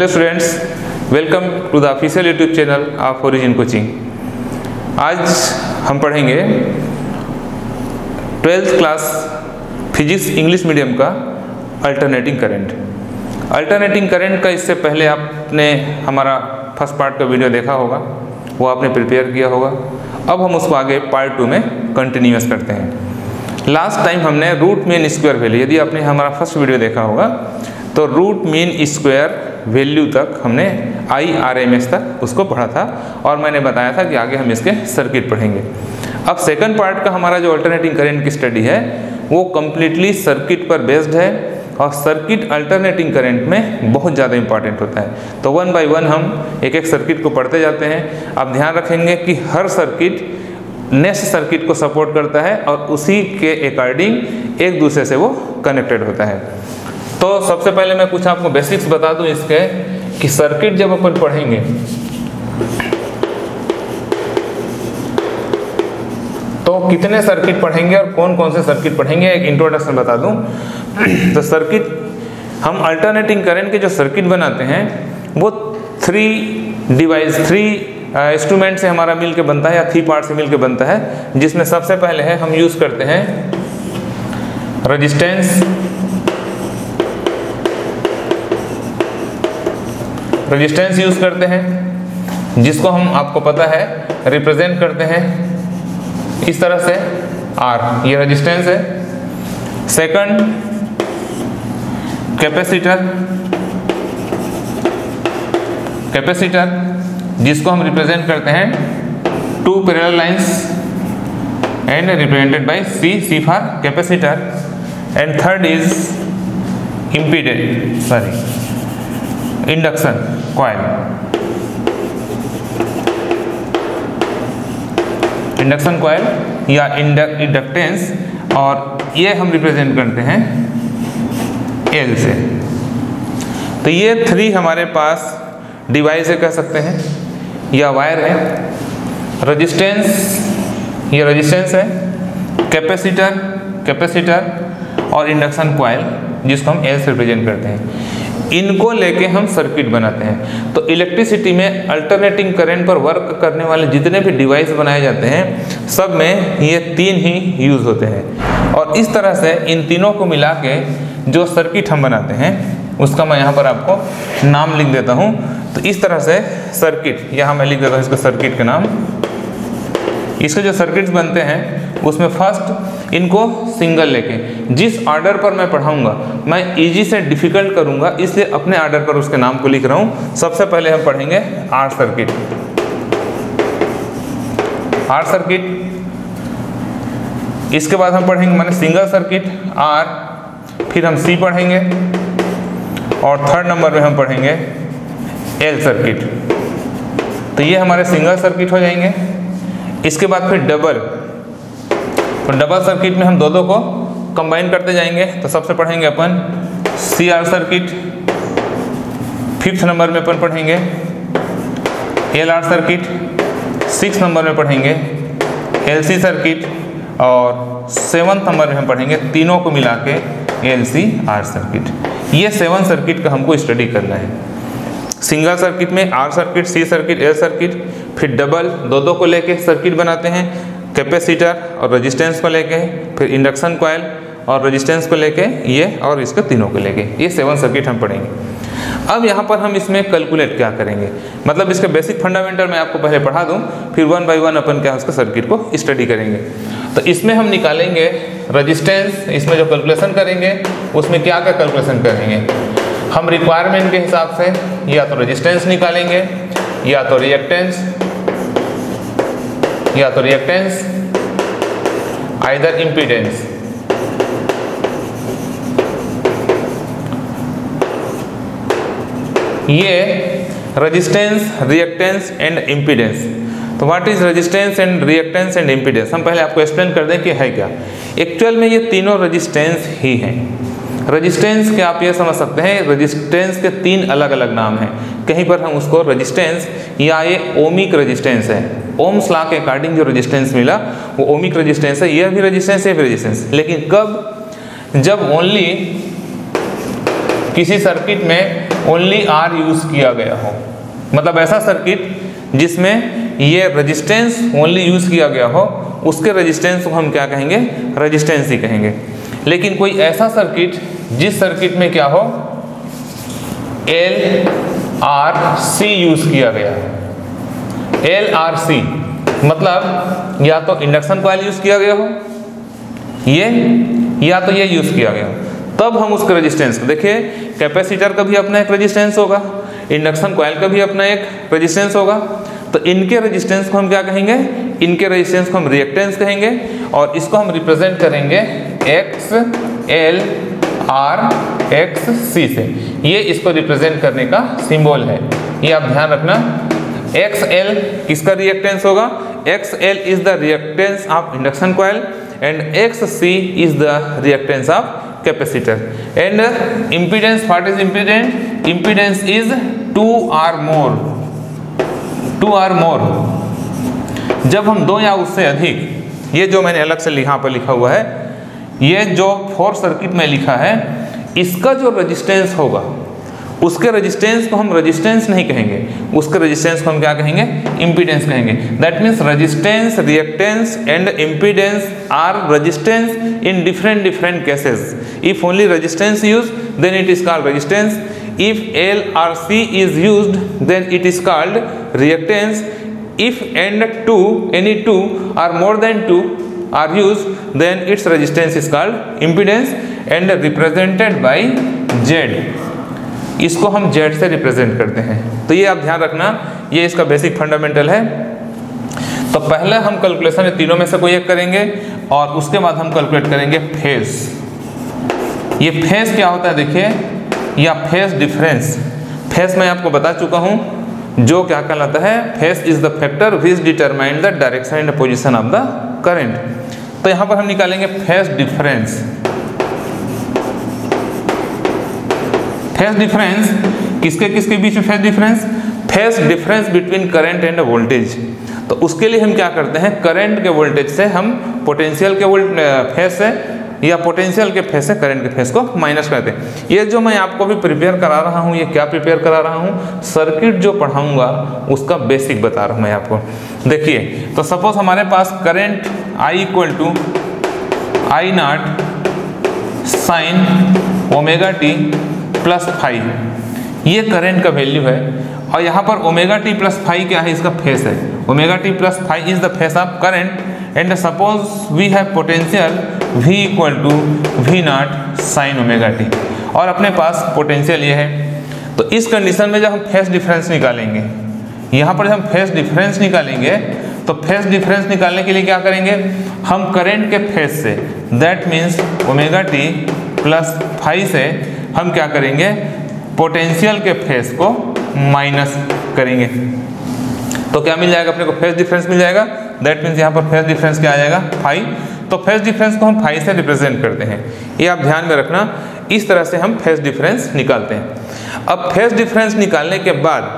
Hello students welcome to the official YouTube channel of origin coaching आज हम पढ़ेंगे twelfth class physics English medium का alternating current alternating current का इससे पहले आपने हमारा फर्स्ट पार्ट का वीडियो देखा होगा वो आपने प्रिपेयर किया होगा अब हम उसको आगे पार्ट टू में कंटिन्यूस करते हैं लास्ट टाइम हमने रूट मेन स्क्वायर वैल्यू यदि आपने हमारा फर्स्ट वीडियो देखा होगा तो रूट मीन स्क्वायर वैल्यू तक हमने आई आर एम एस तक उसको पढ़ा था और मैंने बताया था कि आगे हम इसके सर्किट पढ़ेंगे अब सेकंड पार्ट का हमारा जो अल्टरनेटिंग करंट की स्टडी है वो कम्प्लीटली सर्किट पर बेस्ड है और सर्किट अल्टरनेटिंग करंट में बहुत ज़्यादा इंपॉर्टेंट होता है तो वन बाय वन हम एक एक सर्किट को पढ़ते जाते हैं आप ध्यान रखेंगे कि हर सर्किट नेक्स्ट सर्किट को सपोर्ट करता है और उसी के अकॉर्डिंग एक दूसरे से वो कनेक्टेड होता है तो सबसे पहले मैं कुछ आपको बेसिक्स बता दूं इसके कि सर्किट जब अपन पढ़ेंगे तो कितने सर्किट पढ़ेंगे और कौन कौन से सर्किट पढ़ेंगे एक इंट्रोडक्शन बता दूं तो सर्किट हम अल्टरनेटिंग करंट के जो सर्किट बनाते हैं वो थ्री डिवाइस थ्री इंस्ट्रूमेंट से हमारा मिल के बनता है या थ्री पार्ट से मिल के बनता है जिसमें सबसे पहले है हम यूज़ करते हैं रजिस्टेंस रेजिस्टेंस यूज करते हैं जिसको हम आपको पता है रिप्रेजेंट करते हैं इस तरह से आर ये रेजिस्टेंस है सेकंड कैपेसिटर कैपेसिटर जिसको हम रिप्रेजेंट करते हैं two parallel lines and represented by C C for capacitor and third is impeded sorry induction coil induction coil या इंडक्टेंस और ये हम रिप्रेजेंट करते हैं एल से तो ये थ्री हमारे पास डिवाइस है कह सकते हैं या वायर है रजिस्टेंस ये रजिस्टेंस है कैपेसिटर कैपेसिटर और इंडक्शन कॉयल जिसको हम एल से रिप्रेजेंट करते हैं इनको लेके हम सर्किट बनाते हैं तो इलेक्ट्रिसिटी में अल्टरनेटिंग करंट पर वर्क करने वाले जितने भी डिवाइस बनाए जाते हैं सब में ये तीन ही यूज़ होते हैं और इस तरह से इन तीनों को मिला के जो सर्किट हम बनाते हैं उसका मैं यहाँ पर आपको नाम लिख देता हूँ तो इस तरह से सर्किट यहाँ मैं लिख देता हूँ इसका सर्किट का नाम इसके जो सर्किट्स बनते हैं उसमें फर्स्ट इनको सिंगल लेके जिस ऑर्डर पर मैं पढ़ाऊंगा मैं इजी से डिफ़िकल्ट करूंगा इसलिए अपने आर्डर पर उसके नाम को लिख रहा हूं सबसे पहले हम पढ़ेंगे आर सर्किट आर सर्किट इसके बाद हम पढ़ेंगे मैंने सिंगल सर्किट आर फिर हम सी पढ़ेंगे और थर्ड नंबर में हम पढ़ेंगे एल सर्किट तो ये हमारे सिंगल सर्किट हो जाएंगे इसके बाद फिर डबल तो डबल सर्किट में हम दो दो को कंबाइन करते जाएंगे तो सबसे पढ़ेंगे अपन C R circuit fifth number में अपन पढ़ेंगे L R circuit six number में पढ़ेंगे एल सी सर्किट और सेवन्थ नंबर में हम पढ़ेंगे तीनों को मिला के एल सी आर सर्किट ये सेवन सर्किट का हमको स्टडी करना है सिंगल सर्किट में R circuit C circuit L circuit फिर डबल दो दो को लेके सर्किट बनाते हैं कैपेसिटर और रेजिस्टेंस को लेके फिर इंडक्शन कॉयल और रेजिस्टेंस को लेके ये और इसके तीनों को लेके ये सेवन सर्किट हम पढ़ेंगे अब यहाँ पर हम इसमें कैलकुलेट क्या करेंगे मतलब इसके बेसिक फंडामेंटल मैं आपको पहले पढ़ा दूँ फिर वन बाई वन अपन क्या उसके सर्किट को स्टडी करेंगे तो इसमें हम निकालेंगे रजिस्टेंस इसमें जो कैलकुलेशन करेंगे उसमें क्या क्या कैलकुलेशन करेंगे हम रिक्वायरमेंट के हिसाब से या तो रजिस्टेंस निकालेंगे या तो रिएक्टेंस या तो रिएक्टेंस आइदर इंपीडेंस ये रेजिस्टेंस रिएक्टेंस एंड इम्पीडेंस तो what is resistance and reactance and impedance हम पहले आपको एक्सप्लेन कर दें कि है क्या एक्चुअल में ये तीनों रेजिस्टेंस ही हैं रेजिस्टेंस के आप ये समझ सकते हैं रेजिस्टेंस के तीन अलग अलग नाम हैं कहीं पर हम उसको रेजिस्टेंस या ये ओमिक रेजिस्टेंस है ओम्स ला के अकॉर्डिंग जो रेजिस्टेंस मिला वो ओमिक रेजिस्टेंस है यह भी रेजिस्टेंस है भी रेजिस्टेंस लेकिन कब जब ओनली किसी सर्किट में ओनली आर यूज किया गया हो मतलब ऐसा सर्किट जिसमें ये रेजिस्टेंस ओनली यूज किया गया हो उसके रेजिस्टेंस को हम क्या कहेंगे रेजिस्टेंस ही कहेंगे लेकिन कोई ऐसा सर्किट जिस सर्किट में क्या हो एल आर सी यूज किया गया है एल आर सी मतलब या तो इंडक्शन कॉयल यूज़ किया गया हो ये या तो ये यूज़ किया गया हो तब हम उसके रेजिस्टेंस को देखिए कैपेसिटर का भी अपना एक रेजिस्टेंस होगा इंडक्शन कॉयल का भी अपना एक रेजिस्टेंस होगा तो इनके रेजिस्टेंस को हम क्या कहेंगे इनके रेजिस्टेंस को हम रिएक्टेंस कहेंगे और इसको हम रिप्रेजेंट करेंगे X L or X C से ये इसको रिप्रेजेंट करने का सिंबल है ये आप ध्यान रखना एक्स एल किसका रिएक्टेंस होगा X L is the reactance of induction coil and X C is the reactance of capacitor and impedance what is impedant impedance is two or more two or more जब हम दो या उससे अधिक ये जो मैंने अलग से यहाँ पर लिखा हुआ है ये जो फोर सर्किट में लिखा है इसका जो रेजिस्टेंस होगा उसके रजिस्टेंस को हम रजिस्टेंस नहीं कहेंगे उसके रजिस्टेंस को हम क्या कहेंगे इम्पीडेंस कहेंगे that means resistance reactance and impedance are resistance in different different cases if only resistance use then it is called resistance if L R C is use then it is called reactance if and two any two or more than two are use then it's resistance is called impedance and represented by Z इसको हम Z से represent करते हैं तो ये आप ध्यान रखना ये इसका बेसिक फंडामेंटल है तो पहले हम कैलकुलेशन तीनों में से कोई एक करेंगे और उसके बाद हम कैलकुलेट करेंगे फेस ये फेस क्या होता है देखिए या फेस डिफरेंस फेस मैं आपको बता चुका हूँ जो क्या कहलाता है phase is the factor which determine the direction and position of the current तो यहाँ पर हम निकालेंगे फेस डिफरेंस फेस डिफरेंस किसके किसके बीच में phase difference phase difference between current and voltage तो उसके लिए हम क्या करते हैं करंट के वोल्टेज से हम पोटेंशियल के वोल्ट फेस से या पोटेंशियल के फेस से करंट के फेस को माइनस करते हैं ये जो मैं आपको भी प्रिपेयर करा रहा हूँ ये क्या प्रिपेयर करा रहा हूँ सर्किट जो पढ़ाऊंगा उसका बेसिक बता रहा हूँ मैं आपको देखिए तो सपोज हमारे पास current I equal to I naught sine omega T plus five ये करंट का वैल्यू है और यहाँ पर ओमेगा टी प्लस फाइव क्या है इसका फेस है omega T plus five is the phase of current and suppose we have potential V equal to V naught sine omega T और अपने पास पोटेंशियल ये है तो इस कंडीशन में जब हम फेस डिफरेंस निकालेंगे यहाँ पर जब हम फेस डिफरेंस निकालेंगे तो फेस डिफरेंस निकालने के लिए क्या करेंगे हम करंट के फेस से that means omega t plus phi से हम क्या करेंगे पोटेंशियल के फेस को माइनस करेंगे तो क्या मिल जाएगा अपने को फेस डिफरेंस मिल जाएगा दैट मीन्स यहाँ पर फेस डिफरेंस क्या आ जाएगा फाइव तो फेस डिफरेंस को हम फाइव से रिप्रेजेंट करते हैं ये आप ध्यान में रखना इस तरह से हम फेस डिफरेंस निकालते हैं अब फेस डिफरेंस निकालने के बाद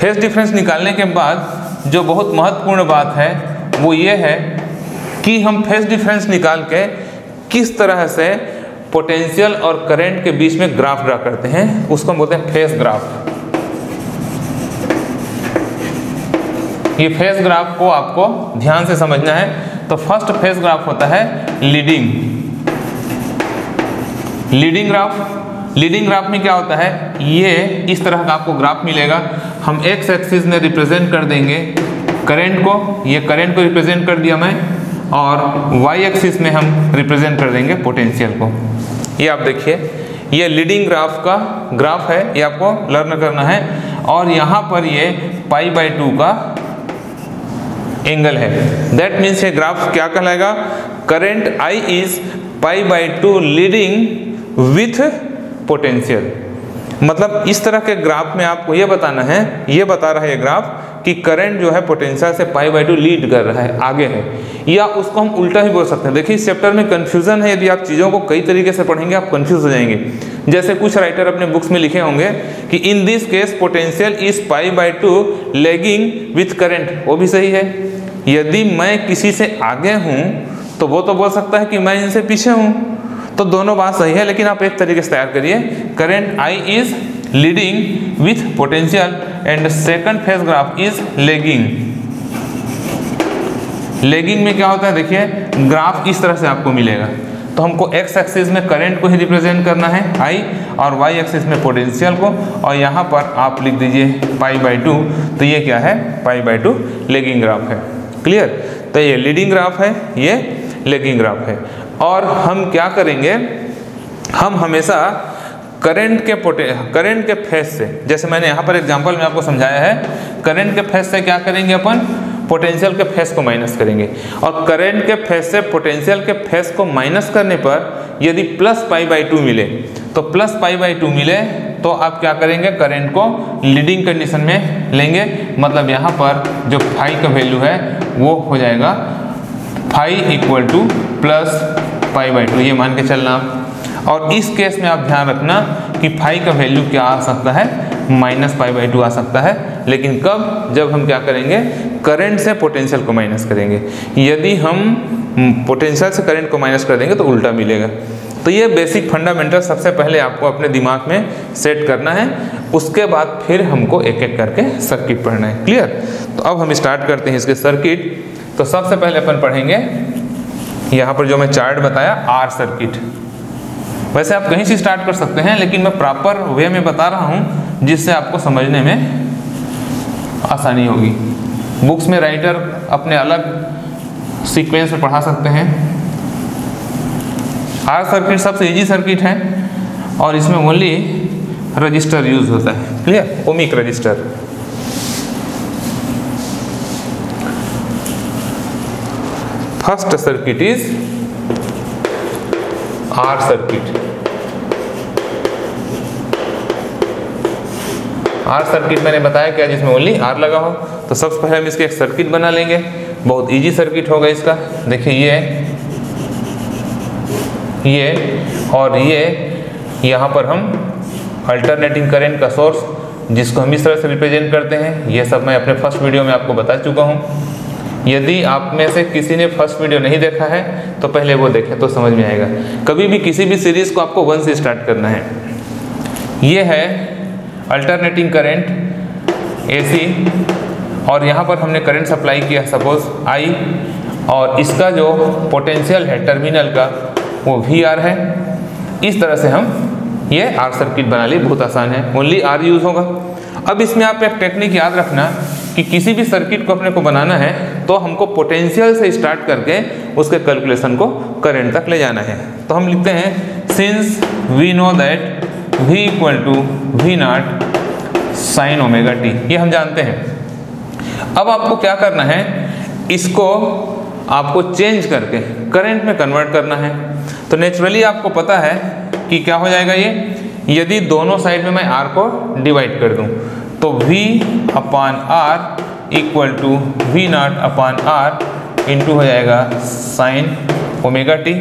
फेस डिफरेंस निकालने के बाद जो बहुत महत्वपूर्ण बात है वो ये है कि हम फेस डिफरेंस निकाल के किस तरह से पोटेंशियल और करंट के बीच में ग्राफ ड्रा करते हैं उसको हम बोलते हैं फेस ग्राफ ये फेस ग्राफ को आपको ध्यान से समझना है तो फर्स्ट फेस ग्राफ होता है leading leading graph leading graph में क्या होता है ये इस तरह का आपको ग्राफ मिलेगा हम एक्स एक्सिस में रिप्रेजेंट कर देंगे करंट को ये करंट को रिप्रेजेंट कर दिया मैं और वाई एक्सिस में हम रिप्रेजेंट कर देंगे पोटेंशियल को ये आप देखिए ये लीडिंग ग्राफ का ग्राफ है ये आपको लर्न करना है और यहाँ पर ये पाई बाई टू का एंगल है दैट मीन्स ये ग्राफ क्या कहलाएगा current I is pi by two leading with potential मतलब इस तरह के ग्राफ में आपको ये बताना है ये बता रहा है ये ग्राफ कि करंट जो है पोटेंशियल से पाई बाई टू लीड कर रहा है आगे है या उसको हम उल्टा ही बोल सकते हैं देखिए इस चैप्टर में कन्फ्यूजन है यदि आप चीज़ों को कई तरीके से पढ़ेंगे आप कन्फ्यूज हो जाएंगे जैसे कुछ राइटर अपने बुक्स में लिखे होंगे कि in this case potential is pi by two lagging with current वो भी सही है यदि मैं किसी से आगे हूँ तो वो तो बोल सकता है कि मैं इनसे पीछे हूँ तो दोनों बात सही है लेकिन आप एक तरीके से तैयार करिए current I is leading with potential and second phase graph is lagging lagging में क्या होता है देखिए ग्राफ इस तरह से आपको मिलेगा तो हमको एक्स एक्सिस में करंट को ही रिप्रेजेंट करना है आई और वाई एक्सिस में पोटेंशियल को और यहाँ पर आप लिख दीजिए पाई बाई टू तो ये क्या है pi by two lagging graph है क्लियर तो ये लीडिंग ग्राफ है ये लेगिंग ग्राफ है और हम क्या करेंगे हम हमेशा करंट के पोटे करंट के फेस से जैसे मैंने यहाँ पर एग्जांपल में आपको समझाया है करंट के फेस से क्या करेंगे अपन पोटेंशियल के फेस को माइनस करेंगे और करंट के फेस से पोटेंशियल के फेस को माइनस करने पर यदि प्लस पाई बाई टू मिले तो प्लस पाई बाई टू मिले तो आप क्या करेंगे करंट को लीडिंग कंडीशन में लेंगे मतलब यहाँ पर जो फाइव का वैल्यू है वो हो जाएगा five equal to plus five by two ये मान के चलना आप और इस केस में आप ध्यान रखना कि फाइव का वैल्यू क्या आ सकता है माइनस फाइव बाई टू आ सकता है लेकिन कब जब हम क्या करेंगे करंट से पोटेंशियल को माइनस करेंगे यदि हम पोटेंशियल से करंट को माइनस कर देंगे तो उल्टा मिलेगा तो ये बेसिक फंडामेंटल सबसे पहले आपको अपने दिमाग में सेट करना है उसके बाद फिर हमको एक एक करके सर्किट पढ़ना है क्लियर तो अब हम स्टार्ट करते हैं इसके सर्किट तो सबसे पहले अपन पढ़ेंगे यहाँ पर जो मैं चार्ट बताया आर सर्किट वैसे आप कहीं से स्टार्ट कर सकते हैं लेकिन मैं प्रॉपर वे में बता रहा हूँ जिससे आपको समझने में आसानी होगी बुक्स में राइटर अपने अलग सीक्वेंस में पढ़ा सकते हैं आर सर्किट सबसे इजी सर्किट है और इसमें ओनली रजिस्टर यूज होता है clear ohmic resistor first circuit is R circuit. R circuit मैंने बताया क्या जिसमें ओनली आर लगा हो तो सबसे पहले हम इसके एक सर्किट बना लेंगे बहुत इजी सर्किट होगा इसका देखिए ये ये और ये यहाँ पर हम अल्टरनेटिंग करेंट का सोर्स जिसको हम इस तरह से रिप्रेजेंट करते हैं ये सब मैं अपने फर्स्ट वीडियो में आपको बता चुका हूँ यदि आप में से किसी ने फर्स्ट वीडियो नहीं देखा है तो पहले वो देखें तो समझ में आएगा कभी भी किसी भी सीरीज़ को आपको वन से स्टार्ट करना है ये है अल्टरनेटिंग ए एसी और यहाँ पर हमने करंट सप्लाई किया सपोज आई और इसका जो पोटेंशियल है टर्मिनल का वो वी आर है इस तरह से हम ये आर सर्किट बना ली बहुत आसान है ओनली आर यूज़ होगा अब इसमें आप एक टेक्निक याद रखना कि किसी भी सर्किट को अपने को बनाना है तो हमको पोटेंशियल से स्टार्ट करके उसके कैलकुलेशन को करंट तक ले जाना है तो हम लिखते हैं since we know that V equal to V naught sine omega T ये हम जानते हैं अब आपको क्या करना है इसको आपको चेंज करके करंट में कन्वर्ट करना है तो नेचुरली आपको पता है कि क्या हो जाएगा ये यदि दोनों साइड में मैं आर को डिवाइड कर दूं तो v upon R equal to V naught upon R into हो जाएगा sine omega T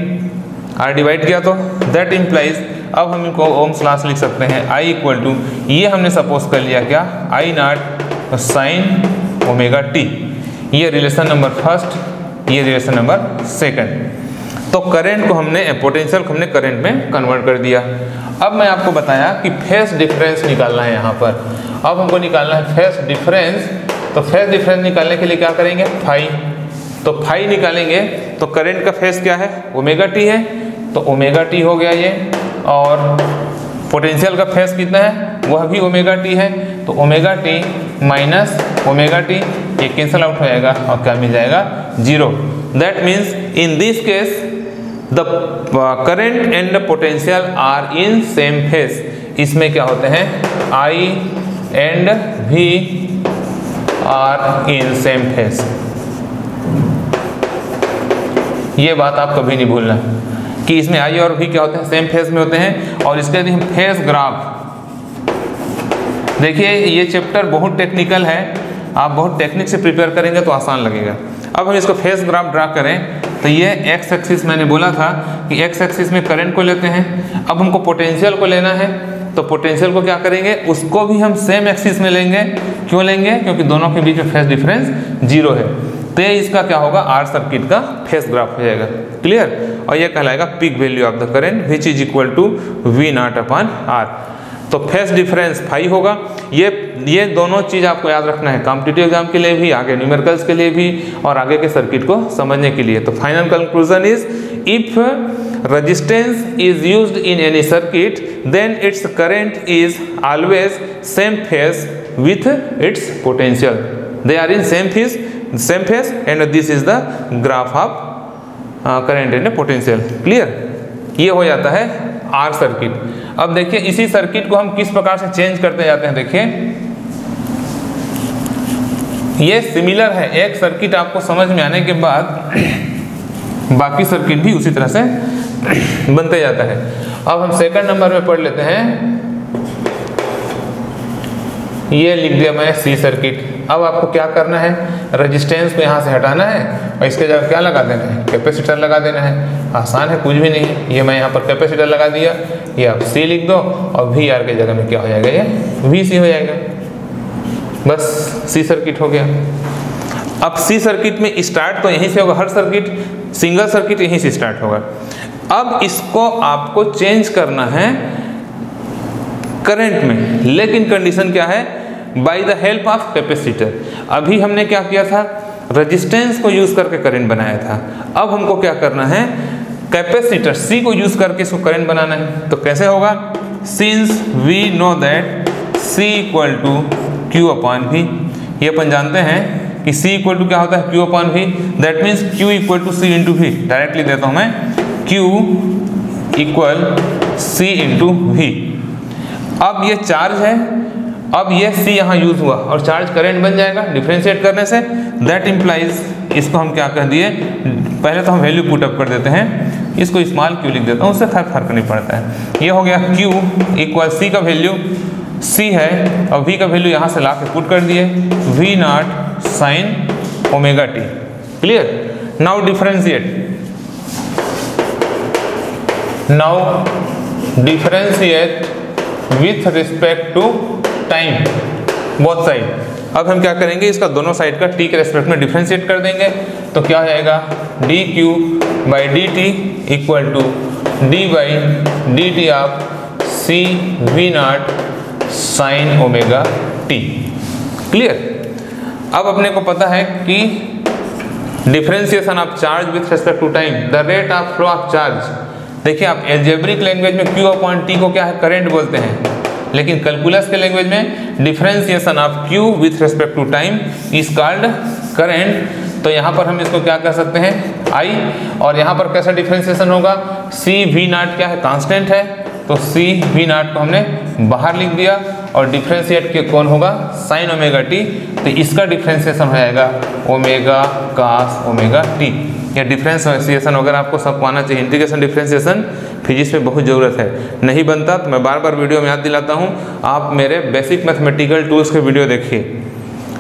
R divide किया तो दैट इम्प्लाइज अब हम इनको ओम्स लास्ट लिख सकते हैं आई इक्वल टू ये हमने सपोज कर लिया क्या I naught sine omega T ये रिलेशन नंबर फर्स्ट ये रिलेशन नंबर सेकंड तो करंट को हमने पोटेंशियल को हमने करंट में कन्वर्ट कर दिया अब मैं आपको बताया कि फेस डिफरेंस निकालना है यहाँ पर अब हमको निकालना है फेस डिफरेंस तो फेस डिफरेंस निकालने के लिए क्या करेंगे फाई तो फाई निकालेंगे तो करंट का फेस क्या है ओमेगा टी है तो ओमेगा टी हो गया ये और पोटेंशियल का फेस कितना है वह भी ओमेगा टी है तो omega T minus omega T ये कैंसल आउट हो जाएगा और क्या मिल जाएगा zero that means in this case the current and the potential are in same phase इसमें क्या होते हैं I and V are in same phase ये बात आप कभी नहीं भूलना कि इसमें आई और भी क्या होते हैं सेम फेज में होते हैं और इसके यदि हम फेज ग्राफ देखिए ये चैप्टर बहुत टेक्निकल है आप बहुत टेक्निक से प्रिपेयर करेंगे तो आसान लगेगा अब हम इसको फेस ग्राफ ड्रा करें तो ये एक्स एक्सिस मैंने बोला था कि एक्स एक्सिस में करंट को लेते हैं अब हमको पोटेंशियल को लेना है तो पोटेंशियल को क्या करेंगे उसको भी हम सेम एक्सिस में लेंगे क्यों लेंगे क्योंकि दोनों के बीच में फेस डिफरेंस जीरो है तो इसका क्या होगा आर सर्किट का फेस ग्राफ हो जाएगा क्लियर और ये कहलाएगा peak value of the current which is equal to V naught upon R तो फेस डिफरेंस फाइव होगा ये ये दोनों चीज़ आपको याद रखना है कॉम्पिटेटिव एग्जाम के लिए भी आगे न्यूमेरिकल्स के लिए भी और आगे के सर्किट को समझने के लिए तो final conclusion is if resistance is use in any circuit then its current is always same phase with its potential they are in same phase same phase and this is the graph of current and potential clear ये हो जाता है are circuit अब देखिए इसी circuit को हम किस प्रकार से चेंज करते जाते हैं देखिए ये सिमिलर है एक सर्किट आपको समझ में आने के बाद बाकी सर्किट भी उसी तरह से बनते जाता है अब हम सेकंड नंबर में पढ़ लेते हैं ये लिख दिया मैंने सी सर्किट अब आपको क्या करना है रजिस्टेंस को यहाँ से हटाना है और इसके जगह क्या लगा देना है कैपेसिटर लगा देना है आसान है कुछ भी नहीं है ये मैं यहाँ पर कैपेसिटर लगा दिया ये आप सी लिख दो और वी आर के जगह में क्या हो जाएगा ये वी सी हो जाएगा बस सी सर्किट हो गया अब सी सर्किट में स्टार्ट तो यहीं से होगा हर सर्किट सिंगल सर्किट यहीं से स्टार्ट होगा अब इसको आपको चेंज करना है करंट में लेकिन कंडीशन क्या है by the help of capacitor अभी हमने क्या किया था रजिस्टेंस को यूज़ करके करंट बनाया था अब हमको क्या करना है कैपेसिटर सी को यूज़ करके इसको करंट बनाना है तो कैसे होगा since we know that C equal to Q upon V ये अपन जानते हैं कि सी इक्वल टू क्या होता है Q upon V that means Q equal to C into V directly देता हूँ मैं क्यू इक्वल सी इंटू भी अब ये चार्ज है अब ये C यहाँ यूज हुआ और चार्ज करेंट बन जाएगा डिफ्रेंशिएट करने से दैट इम्प्लाइज इसको हम क्या कह दिए पहले तो हम वैल्यू पुटअप कर देते हैं इसको स्मॉल क्यू लिख देता हूँ उससे खैर फर्क नहीं पड़ता है ये हो गया Q इक्वल सी का वैल्यू C है और V का वैल्यू यहाँ से ला के पुट कर दिए V naught sine omega T clear now differentiate now differentiate with respect to time both side अब हम क्या करेंगे इसका दोनों साइड का टी के रेस्पेक्ट में डिफ्रेंशिएट कर देंगे तो क्या हो जाएगा D Q by D T equal to D by D T of C V naught sine omega T clear अब अपने को पता है कि differentiation of charge with respect to time the rate of flow of charge देखिए आप algebraic language में Q upon T को क्या है करेंट बोलते हैं लेकिन कैलकुलस के लैंग्वेज में differentiation of Q with respect to time is called current तो यहाँ पर हम इसको क्या कह सकते हैं आई और यहाँ पर कैसा डिफ्रेंसिएशन होगा सी वी नाट क्या है कांस्टेंट है तो सी वी नाट को हमने बाहर लिख दिया और डिफ्रेंशिएट के कौन होगा साइन ओमेगा टी तो इसका डिफ्रेंसिएशन हो जाएगा ओमेगा कास ओमेगा टी या डिफ्रेंसिएशन वगैरह आपको सब पाना चाहिए इंटीग्रेशन डिफ्रेंसिएशन फिजिक्स में बहुत ज़रूरत है नहीं बनता तो मैं बार बार वीडियो में याद दिलाता हूँ आप मेरे बेसिक मैथमेटिकल टूल्स के वीडियो देखिए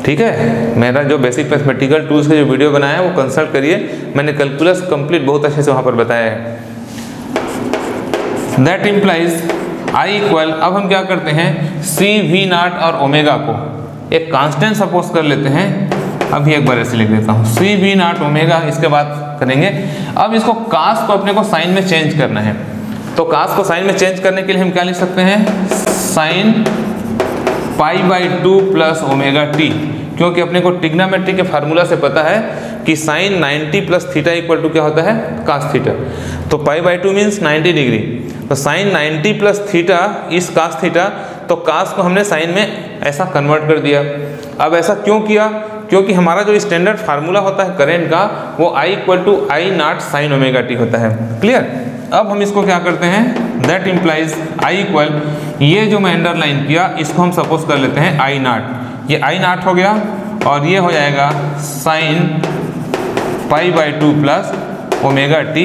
ठीक है मेरा जो बेसिक मैथमेटिकल टूल्स के जो वीडियो बनाया है वो कंसल्ट करिए मैंने कैलकुलस कंप्लीट बहुत अच्छे से वहाँ पर बताया है दैट इम्प्लाइज आई इक्वल अब हम क्या करते हैं सी वी नाट और ओमेगा को एक कांस्टेंट सपोज कर लेते हैं अभी एक बार ऐसे लिख देता हूँ सी वी नाट ओमेगा इसके बाद करेंगे अब इसको कास्ट को अपने को साइन में चेंज करना है तो कास को साइन में चेंज करने के लिए हम क्या लिख सकते हैं sine pi by two plus omega T क्योंकि अपने को टिग्नामेट्री के फार्मूला से पता है कि sine 90 plus theta equal to क्या होता है कास थीटा तो pi by two means 90 degree तो sine 90 plus theta is cos theta तो कास को हमने साइन में ऐसा कन्वर्ट कर दिया अब ऐसा क्यों किया क्योंकि हमारा जो स्टैंडर्ड फार्मूला होता है करेंट का वो I equal to I naught sine omega T होता है क्लियर अब हम इसको क्या करते हैं दैट इम्प्लाइज आई इक्वल ये जो मैं अंडरलाइन किया इसको हम सपोज कर लेते हैं आई नाट ये आई नाट हो गया और ये हो जाएगा sine pi by two plus omega T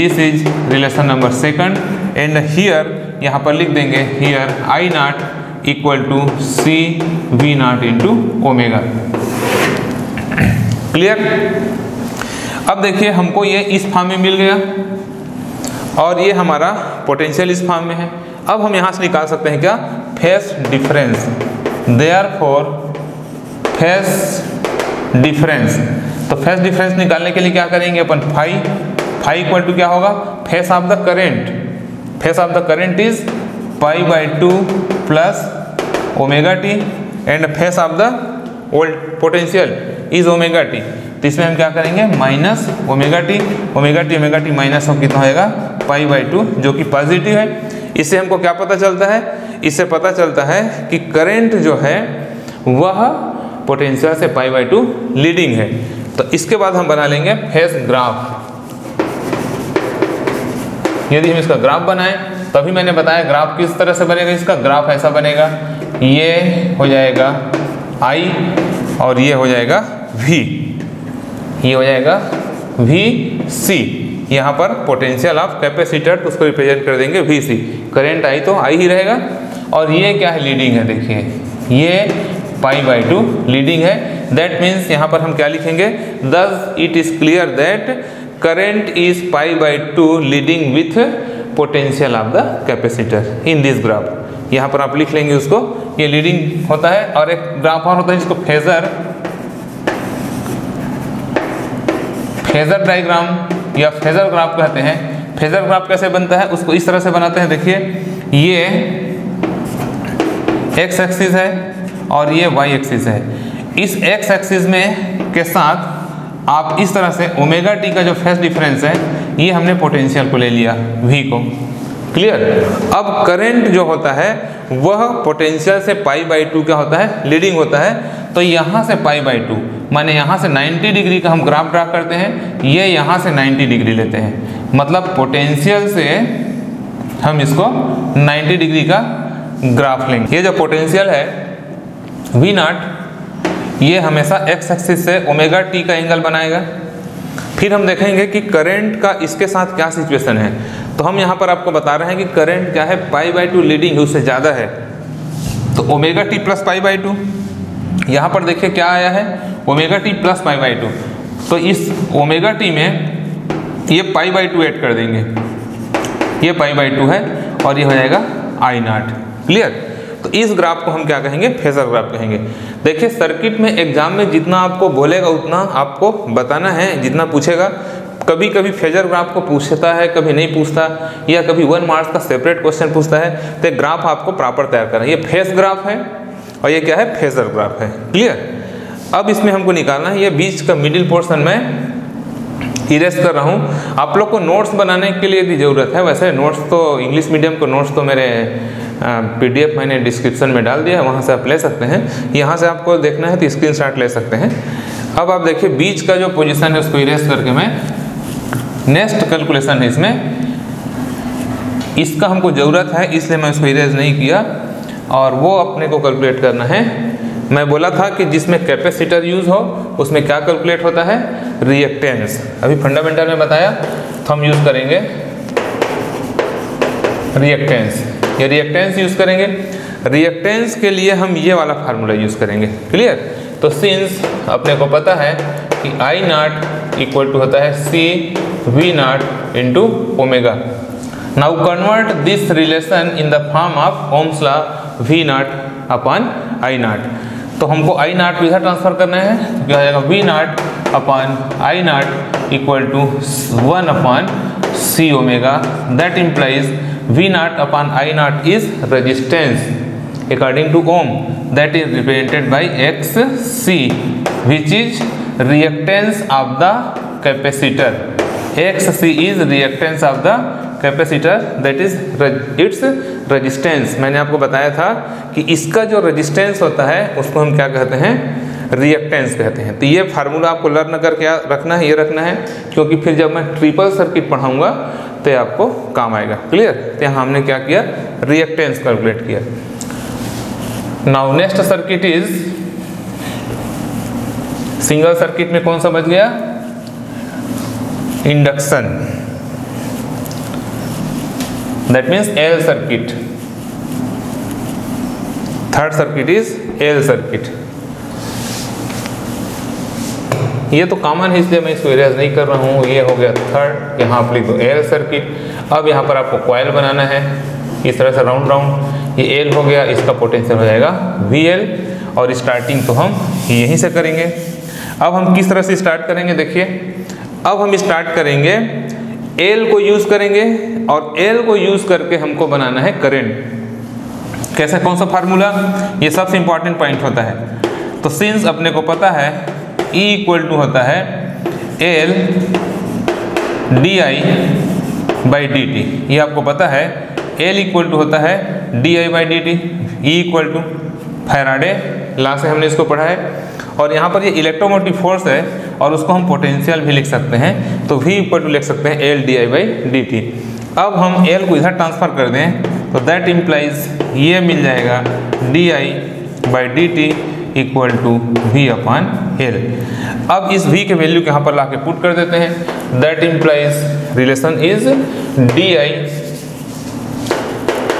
this is relation number second and here यहाँ पर लिख देंगे here I naught equal to C V naught into omega clear अब देखिए हमको ये इस फॉर्म में मिल गया और ये हमारा पोटेंशियल इस फॉर्म में है अब हम यहाँ से निकाल सकते हैं क्या phase difference therefore phase difference तो फेस डिफरेंस निकालने के लिए क्या करेंगे अपन फाइव फाइव इक्वल टू क्या होगा phase of the current phase of the current is pi by two plus omega T and phase of the old potential is omega T तो इसमें हम क्या करेंगे minus omega T omega T omega T minus हो कितना होगा पाई by to जो कि पॉजिटिव है इससे हमको क्या पता चलता है इससे पता चलता है कि करेंट जो है वह पोटेंशियल से पाई बाई टू लीडिंग है तो इसके बाद हम बना लेंगे फेस ग्राफ यदि हम इसका ग्राफ बनाएं तभी मैंने बताया ग्राफ किस तरह से बनेगा इसका ग्राफ ऐसा बनेगा ये हो जाएगा आई और ये हो जाएगा वी ये हो जाएगा वी सी यहाँ पर पोटेंशियल ऑफ कैपेसिटर तो उसको रिप्रेजेंट कर देंगे वी सी करेंट आई तो आई ही रहेगा और ये क्या है लीडिंग है देखिए ये पाई बाई टू लीडिंग है दैट मीन्स यहाँ पर हम क्या लिखेंगे thus it is clear that current is pi by two leading with potential of the capacitor in this graph यहाँ पर आप लिख लेंगे उसको ये लीडिंग होता है और एक ग्राफ और होता है जिसको फेजर फेजर डायग्राम या फेजर ग्राफ कहते हैं फेजर ग्राफ कैसे बनता है उसको इस तरह से बनाते हैं देखिए ये एक्स एक्सिस है और ये वाई एक्सिस है इस एक्स एक्सिस में के साथ आप इस तरह से ओमेगा टी का जो फेस डिफरेंस है ये हमने पोटेंशियल को ले लिया वी को क्लियर अब करंट जो होता है वह पोटेंशियल से पाई बाई टू क्या होता है लीडिंग होता है तो यहाँ से पाई बाई टू माने यहाँ से 90 डिग्री का हम ग्राफ ड्रा करते हैं ये यहाँ से 90 डिग्री लेते हैं मतलब पोटेंशियल से हम इसको 90 डिग्री का ग्राफ लेंगे ये जो पोटेंशियल है वी नॉट ये हमेशा एक्स एक्सिस से ओमेगा टी का एंगल बनाएगा फिर हम देखेंगे कि करंट का इसके साथ क्या सिचुएशन है तो हम यहाँ पर आपको बता रहे हैं कि करंट क्या है पाई बाई टू लीडिंग उससे ज़्यादा है तो omega T plus pi by two यहाँ पर देखिए क्या आया है omega T plus pi by two तो इस ओमेगा टी में ये पाई बाई टू एड कर देंगे ये पाई बाई टू है और ये हो जाएगा आई नाट क्लियर तो इस ग्राफ को हम क्या कहेंगे फेजर ग्राफ कहेंगे देखिए सर्किट में एग्जाम में जितना आपको बोलेगा उतना आपको बताना है जितना पूछेगा कभी कभी फेजर ग्राफ को पूछता है कभी नहीं पूछता या कभी वन मार्क्स का सेपरेट क्वेश्चन पूछता है तो ग्राफ आपको प्रॉपर तैयार करना ये फेस ग्राफ है और ये क्या है फेजर ग्राफ है क्लियर अब इसमें हमको निकालना है ये बीच का मिडिल पोर्शन में इरेस कर रहा हूँ आप लोग को नोट्स बनाने के लिए भी ज़रूरत है वैसे नोट्स तो इंग्लिश मीडियम को नोट्स तो मेरे पीडीएफ मैंने डिस्क्रिप्शन में डाल दिया है वहाँ से आप ले सकते हैं यहाँ से आपको देखना है तो स्क्रीनशॉट ले सकते हैं अब आप देखिए बीच का जो पोजीशन है उसको इरेस करके मैं नेक्स्ट कैलकुलेशन है इसमें इसका हमको ज़रूरत है इसलिए मैं इसको इरेज नहीं किया और वो अपने को कैलकुलेट करना है मैं बोला था कि जिसमें कैपेसिटर यूज़ हो उसमें क्या कैलकुलेट होता है रिएक्टेंस अभी फंडामेंटल में बताया तो हम यूज़ करेंगे रिएक्टेंस ये रिएक्टेंस यूज़ करेंगे रिएक्टेंस के लिए हम ये वाला फार्मूला यूज़ करेंगे क्लियर तो सिंस अपने को पता है कि आई नाट इक्वल टू होता है C V naught into omega now convert this relation in the form of ohm's law V naught upon I naught तो हमको आई नाट को इधर ट्रांसफर करना है तो क्या हो जाएगा V naught upon I naught equal to one upon C omega that implies V naught upon I naught is resistance according to Ohm that is represented by X C which is reactance of the capacitor X C is reactance of the capacitor that is its resistance मैंने आपको बताया था कि इसका जो resistance होता है उसको हम क्या कहते हैं रिएक्टेंस कहते हैं तो ये फार्मूला आपको लर्न करके रखना है ये रखना है क्योंकि फिर जब मैं ट्रिपल सर्किट पढ़ाऊंगा तो आपको काम आएगा क्लियर तो यहाँ हमने क्या किया रिएक्टेंस कैलकुलेट किया now next circuit is single circuit में कौन सा बच गया induction that means L circuit third circuit is L circuit ये तो कॉमन है इसलिए मैं इसको इरेज नहीं कर रहा हूँ ये हो गया थर्ड यहाँ आप तो एल सर्किट अब यहाँ पर आपको कॉयल बनाना है इस तरह से राउंड राउंड ये एल हो गया इसका पोटेंशियल हो जाएगा वी एल और स्टार्टिंग तो हम यहीं से करेंगे अब हम किस तरह से स्टार्ट करेंगे देखिए अब हम स्टार्ट करेंगे एल को यूज़ करेंगे और एल को यूज़ करके हमको बनाना है करेंट कैसा कौन सा फार्मूला ये सबसे इंपॉर्टेंट पॉइंट होता है तो सिंस अपने को पता है ई इक्वल टू होता है L D I by D T ये आपको पता है एल इक्वल टू होता है D I by D T E equal to Faraday last हमने इसको पढ़ा है और यहाँ पर ये इलेक्ट्रोमोटिव फोर्स है और उसको हम पोटेंशियल भी लिख सकते हैं तो वी इक्वल टू लिख सकते हैं L d I by d t अब हम एल को इधर ट्रांसफ़र कर दें तो दैट इम्प्लाइज ये मिल जाएगा D I by D T equal to V upon L अब इस वी के वैल्यू के यहाँ पर ला के पुट कर देते हैं that implies relation is D I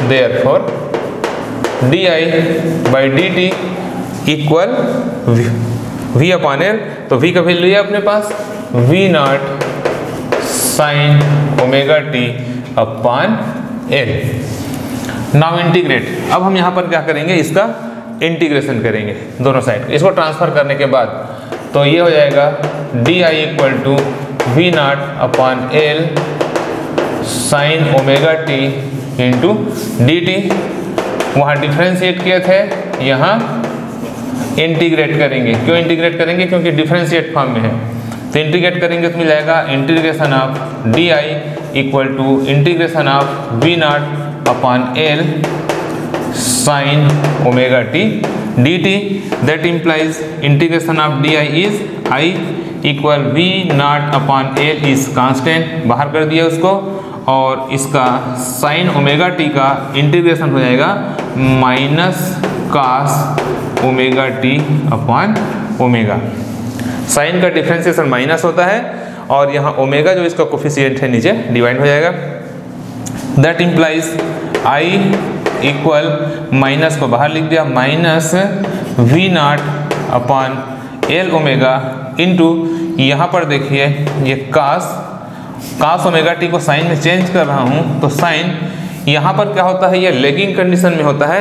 therefore D I by D T equal V V upon L तो वी का वैल्यू है अपने पास V naught sine omega T upon L now integrate अब हम यहाँ पर क्या करेंगे इसका इंटीग्रेशन करेंगे दोनों साइड इसको ट्रांसफर करने के बाद तो ये हो जाएगा D I equal to V naught upon L sine omega T into D T वहाँ डिफ्रेंशिएट किए थे यहाँ इंटीग्रेट करेंगे क्यों इंटीग्रेट करेंगे क्योंकि डिफ्रेंशिएट फॉर्म में है तो इंटीग्रेट करेंगे तो मिल integration of D I equal to integration of V naught upon L sine omega T D T that implies integration of D I is I equal V naught upon L is constant बाहर कर दिया उसको और इसका sine omega T का integration हो जाएगा minus cos omega T upon omega sine का डिफ्रेंसिएशन माइनस होता है और यहाँ ओमेगा जो इसका कोफिशियंट है नीचे डिवाइड हो जाएगा that implies I equal minus को बाहर लिख दिया minus V naught upon L omega into यहाँ पर देखिए ये कास कास ओमेगा टी को साइन में चेंज कर रहा हूँ तो साइन यहाँ पर क्या होता है ये लेगिंग कंडीशन में होता है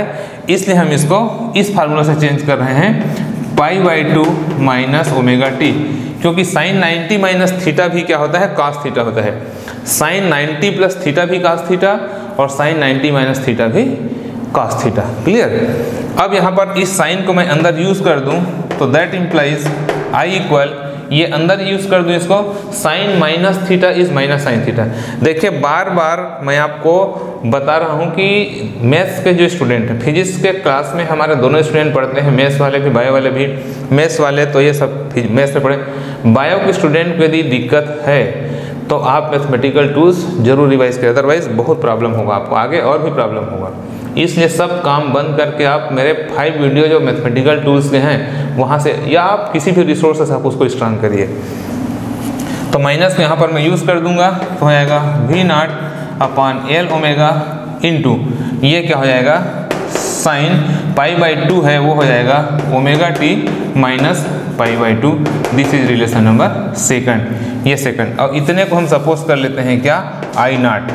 इसलिए हम इसको इस फार्मूला से चेंज कर रहे हैं pi by two minus omega T क्योंकि साइन 90 माइनस थीटा भी क्या होता है कास थीटा होता है साइन 90 प्लस थीटा भी कास थीटा और साइन 90 माइनस थीटा भी कास थीटा क्लियर अब यहाँ पर इस साइन को मैं अंदर यूज़ कर दूँ तो दैट इम्प्लाइज आई इक्वल ये अंदर यूज कर दूँ इसको sine minus theta is minus sine theta देखिए बार बार मैं आपको बता रहा हूँ कि मैथ्स के जो स्टूडेंट हैं फिजिक्स के क्लास में हमारे दोनों स्टूडेंट पढ़ते हैं मैथ्स वाले भी बायो वाले भी मैथ्स वाले तो ये सब मैथ्स में पढ़े बायो के स्टूडेंट को यदि दिक्कत है तो आप मैथमेटिकल टूल्स जरूर रिवाइज करें अदरवाइज बहुत प्रॉब्लम होगा आपको आगे और भी प्रॉब्लम होगा इसलिए सब काम बंद करके आप मेरे फाइव वीडियो जो मैथमेटिकल टूल्स के हैं वहाँ से या आप किसी भी रिसोर्स से आप उसको स्ट्रांग करिए तो माइनस यहाँ पर मैं यूज़ कर दूंगा तो हो जाएगा V naught upon L omega into ये क्या हो जाएगा साइन पाई बाई टू है वो हो जाएगा omega T minus pi by two this is relation number second ये सेकंड और इतने को हम सपोज कर लेते हैं क्या आई नाट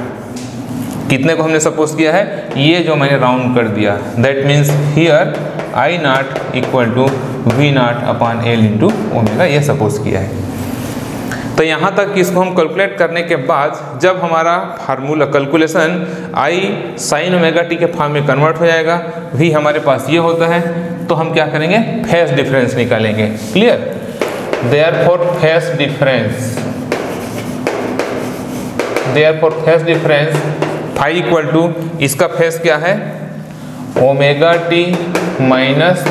कितने को हमने सपोज किया है ये जो मैंने राउंड कर दिया that means here I naught equal to V naught upon L into omega ये सपोज किया है तो यहाँ तक इसको हम कैलकुलेट करने के बाद जब हमारा formula calculation I sine omega T के फॉर्म में कन्वर्ट हो जाएगा वी हमारे पास ये होता है तो हम क्या करेंगे फेस डिफरेंस निकालेंगे clear therefore phase difference therefore phase difference phi equal to इसका फेस क्या है omega T minus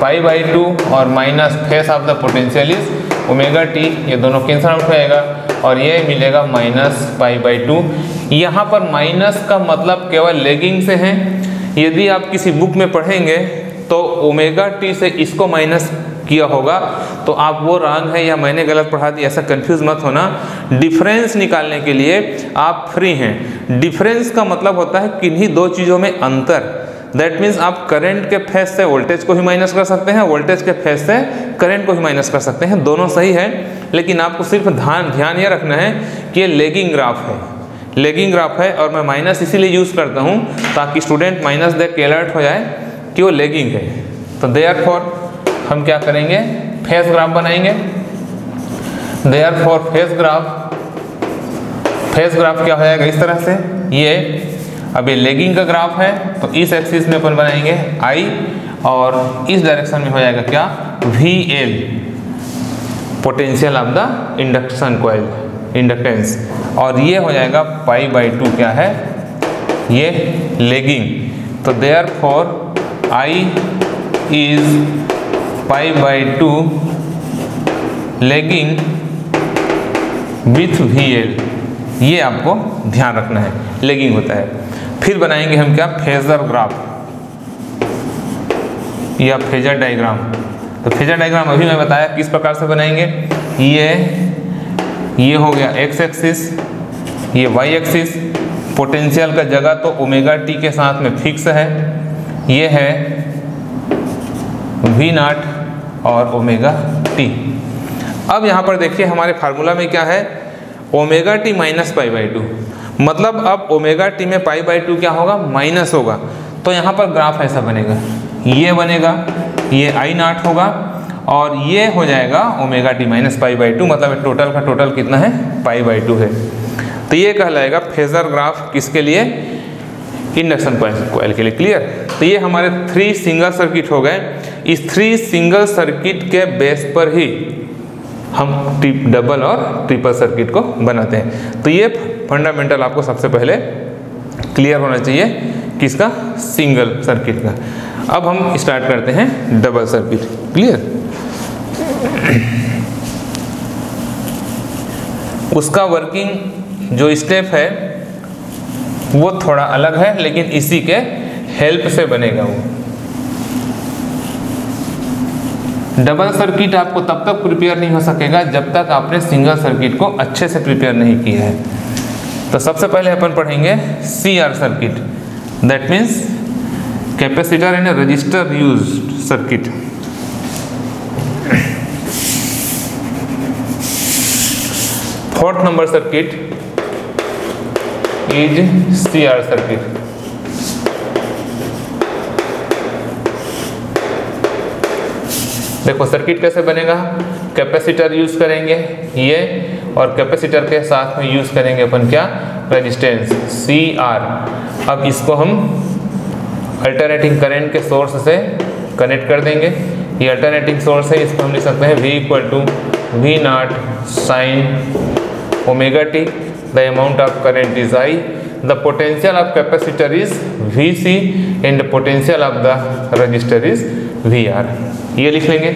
pi by two और minus phase of the potential is omega T ये दोनों कैंसर आउट होएगा और ये मिलेगा माइनस फाइव बाई टू यहाँ पर माइनस का मतलब केवल लेगिंग से है यदि आप किसी बुक में पढ़ेंगे तो ओमेगा टी से इसको माइनस किया होगा तो आप वो रंग है या मैंने गलत पढ़ा दिया ऐसा कंफ्यूज मत होना डिफरेंस निकालने के लिए आप फ्री हैं डिफरेंस का मतलब होता है किन्हीं दो चीज़ों में अंतर दैट मीन्स आप करंट के फेस से वोल्टेज को ही माइनस कर सकते हैं वोल्टेज के फेस से करंट को ही माइनस कर सकते हैं दोनों सही है लेकिन आपको सिर्फ ध्यान ध्यान ये रखना है कि ये लेगिंग ग्राफ है लेगिंग ग्राफ है और मैं माइनस इसीलिए यूज़ करता हूँ ताकि स्टूडेंट माइनस देख के अलर्ट हो जाए कि वो लेगिंग है तो दे आर फॉर हम क्या करेंगे फेस ग्राफ बनाएंगे therefore phase graph phase graph क्या हो जाएगा इस तरह से ये अभी लेगिंग का ग्राफ है तो इस एक्सिस में अपन बनाएंगे आई और इस डायरेक्शन में हो जाएगा क्या V L potential of the induction coil inductance और ये हो जाएगा पाई बाई टू क्या है ये लेगिंग तो therefore I is pi by two lagging with V L ये आपको ध्यान रखना है लेगिंग होता है फिर बनाएंगे हम क्या फेजर ग्राफ या फेजर डायग्राम तो फेजर डायग्राम अभी मैं बताया किस प्रकार से बनाएंगे ये ये हो गया एक्स एक्सिस ये वाई एक्सिस पोटेंशियल का जगह तो ओमेगा टी के साथ में फिक्स है ये है वी नाट और ओमेगा टी अब यहाँ पर देखिए हमारे फार्मूला में क्या है omega T minus pi by two मतलब अब ओमेगा टी में पाई बाई टू क्या होगा माइनस होगा तो यहाँ पर ग्राफ ऐसा बनेगा ये बनेगा ये आई नाट होगा और ये हो जाएगा omega T minus pi by two मतलब टोटल का टोटल कितना है पाई बाई टू है तो ये कहलाएगा फेजर ग्राफ किसके लिए इंडक्शन कॉयल के लिए क्लियर तो ये हमारे थ्री सिंगल सर्किट हो गए इस थ्री सिंगल सर्किट के बेस पर ही हम ट्रिप डबल और ट्रिपल सर्किट को बनाते हैं तो ये फंडामेंटल आपको सबसे पहले क्लियर होना चाहिए किसका सिंगल सर्किट का अब हम स्टार्ट करते हैं डबल सर्किट क्लियर उसका वर्किंग जो स्टेप है वो थोड़ा अलग है लेकिन इसी के हेल्प से बनेगा वो डबल सर्किट आपको तब तक प्रिपेयर नहीं हो सकेगा जब तक आपने सिंगल सर्किट को अच्छे से प्रिपेयर नहीं किया है तो सबसे पहले अपन पढ़ेंगे C R circuit that means capacitor and resistor use circuit fourth number circuit is C R circuit देखो सर्किट कैसे बनेगा कैपेसिटर यूज करेंगे ये और कैपेसिटर के साथ में यूज करेंगे अपन क्या रेजिस्टेंस सी आर अब इसको हम अल्टरनेटिंग करंट के सोर्स से कनेक्ट कर देंगे ये अल्टरनेटिंग सोर्स है इसको हम लिख सकते हैं V equal to V naught sine omega T the amount of current is I the potential of capacitor is vc and the potential of the resistor is vr ये लिख लेंगे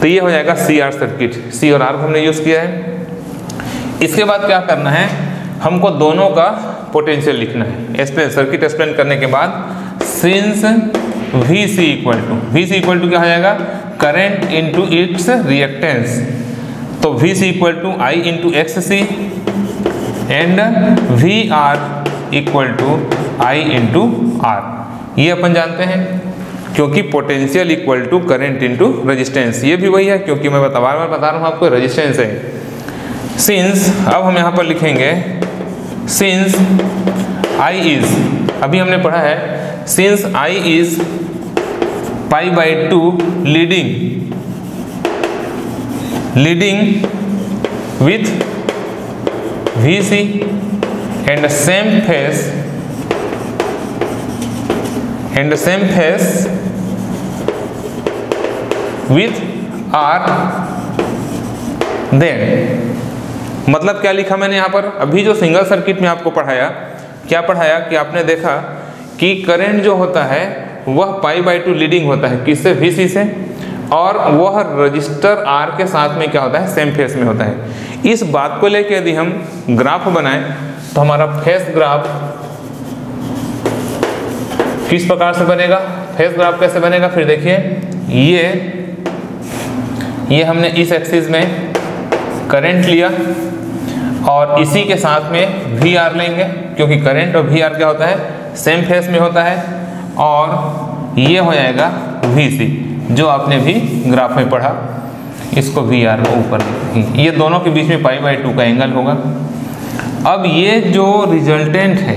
तो ये हो जाएगा सी आर सर्किट सी और आर हमने use किया है इसके बाद क्या करना है हमको दोनों का पोटेंशियल लिखना है एक्सप्लेन सर्किट एक्सप्लेन करने के बाद since V C equal to V C equal to क्या हो जाएगा करेंट इंटू इट्स रिएक्टेंस तो V C equal to I into X C and V R equal to I into R ये अपन जानते हैं क्योंकि potential equal to current into resistance ये भी वही है क्योंकि मैं बता बार बार बता रहा हूँ आपको रजिस्टेंस है सिंस अब हम यहाँ पर लिखेंगे सिंस आई इज अभी हमने पढ़ा है since I is pi by two leading leading with V C and the same face and the same face with R then मतलब क्या लिखा मैंने यहाँ पर अभी जो सिंगल सर्किट में आपको पढ़ाया क्या पढ़ाया कि आपने देखा कि करंट जो होता है वह पाई बाई टू लीडिंग होता है किससे वी से और वह रजिस्टर आर के साथ में क्या होता है सेम फेस में होता है इस बात को लेकर यदि हम ग्राफ बनाएं तो हमारा फेस ग्राफ किस प्रकार से बनेगा फेस ग्राफ कैसे बनेगा फिर देखिए ये ये हमने इस एक्सिस में करंट लिया और इसी के साथ में वी आर लेंगे क्योंकि करंट और वी आर क्या होता है सेम फेस में होता है और ये हो जाएगा वी सी जो आपने भी ग्राफ में पढ़ा इसको वी आर ऊपर ये दोनों के बीच में पाई बाई टू का एंगल होगा अब ये जो रिजल्टेंट है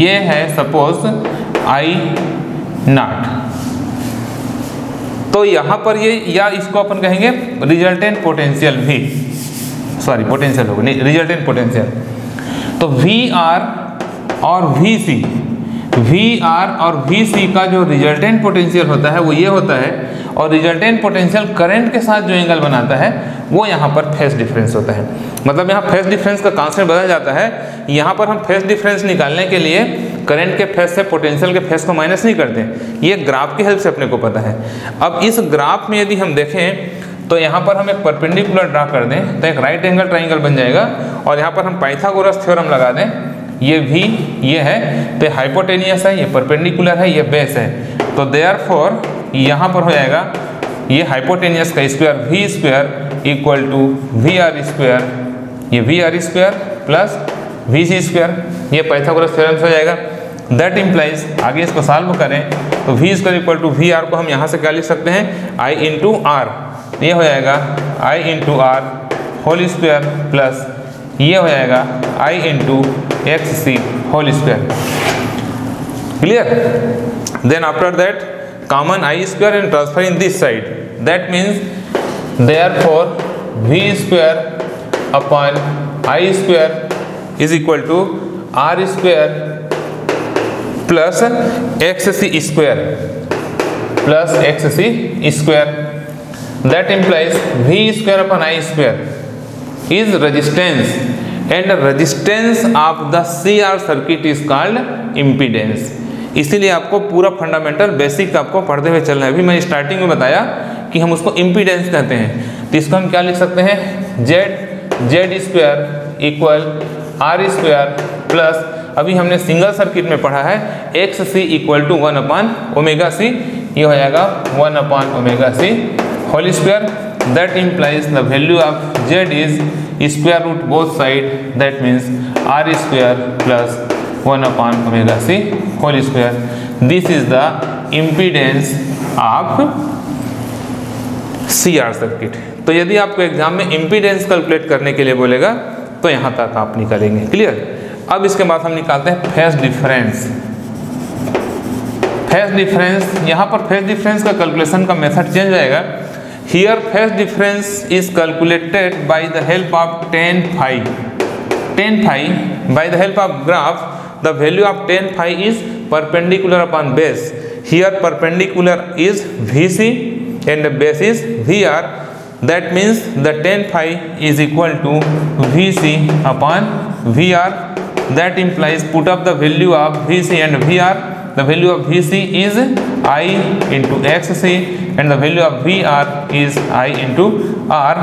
ये है सपोज आई नाट तो यहां पर ये या इसको अपन कहेंगे रिजल्टेंट पोटेंशियल भी सॉरी पोटेंशियल होगा नहीं रिजल्टेंट पोटेंशियल तो वी आर और वी सी वी आर और वी सी का जो रिजल्टेंट पोटेंशियल होता है वो ये होता है और रिजल्टेंट पोटेंशियल करंट के साथ जो एंगल बनाता है वो यहाँ पर फेस डिफरेंस होता है मतलब यहाँ फेस डिफरेंस का कांसेप्ट बदल जाता है यहाँ पर हम फेस डिफरेंस निकालने के लिए करंट के फेस से पोटेंशियल के फेस को माइनस नहीं करते ये ग्राफ की हेल्प से अपने को पता है अब इस ग्राफ में यदि हम देखें तो यहाँ पर हम एक परपेंडिकुलर ड्रा कर दें तो एक राइट एंगल ट्राइंगल बन जाएगा और यहाँ पर हम पाइथागोरस थ्योरम लगा दें ये भी ये है तो हाइपोटेनियस है ये परपेंडिकुलर है ये बेस है तो दे आर फॉर यहाँ पर हो जाएगा ये हाइपोटेनियस का square V square equal to V R square ये V R square plus V C square ये पैथागोरस थ्योरम हो जाएगा दैट इम्प्लाइज आगे इसको सॉल्व करें तो V square equal to V R को हम यहाँ से क्या लिख सकते हैं आई इंटू आर ये हो जाएगा I into R whole square plus ये हो जाएगा I into X C whole square clear then after that common i square and transfer in this side that means therefore v square upon i square is equal to r square plus xc square plus xc square that implies v square upon i square is resistance and resistance of the CR circuit is called impedance इसीलिए आपको पूरा fundamental basic आपको पढ़ते हुए चलना है अभी मैंने स्टार्टिंग में बताया कि हम उसको इम्पीडेंस कहते हैं तो इसको हम क्या लिख सकते हैं Z Z square equal R square plus अभी हमने सिंगल सर्किट में पढ़ा है X C equal to one upon omega C ये हो जाएगा one upon omega C whole square that implies the value of Z is square root both side that means R square plus one upon omega C whole square this is the impedance of C R circuit तो यदि आपको exam में impedance calculate करने के लिए बोलेगा तो यहाँ तक आप निकालेंगे क्लियर अब इसके बाद हम निकालते हैं फेस डिफरेंस फेस डिफरेंस यहाँ पर फेस डिफरेंस का कैलकुलेशन का मेथड चेंज आएगा here phase difference is calculated by the help of tan phi tan phi by the help of graph the value of tan phi is perpendicular upon base here perpendicular is vc and the base is vr that means the tan phi is equal to vc upon vr that implies put up the value of vc and vr the value of vc is i into xc and the value of vr is i into r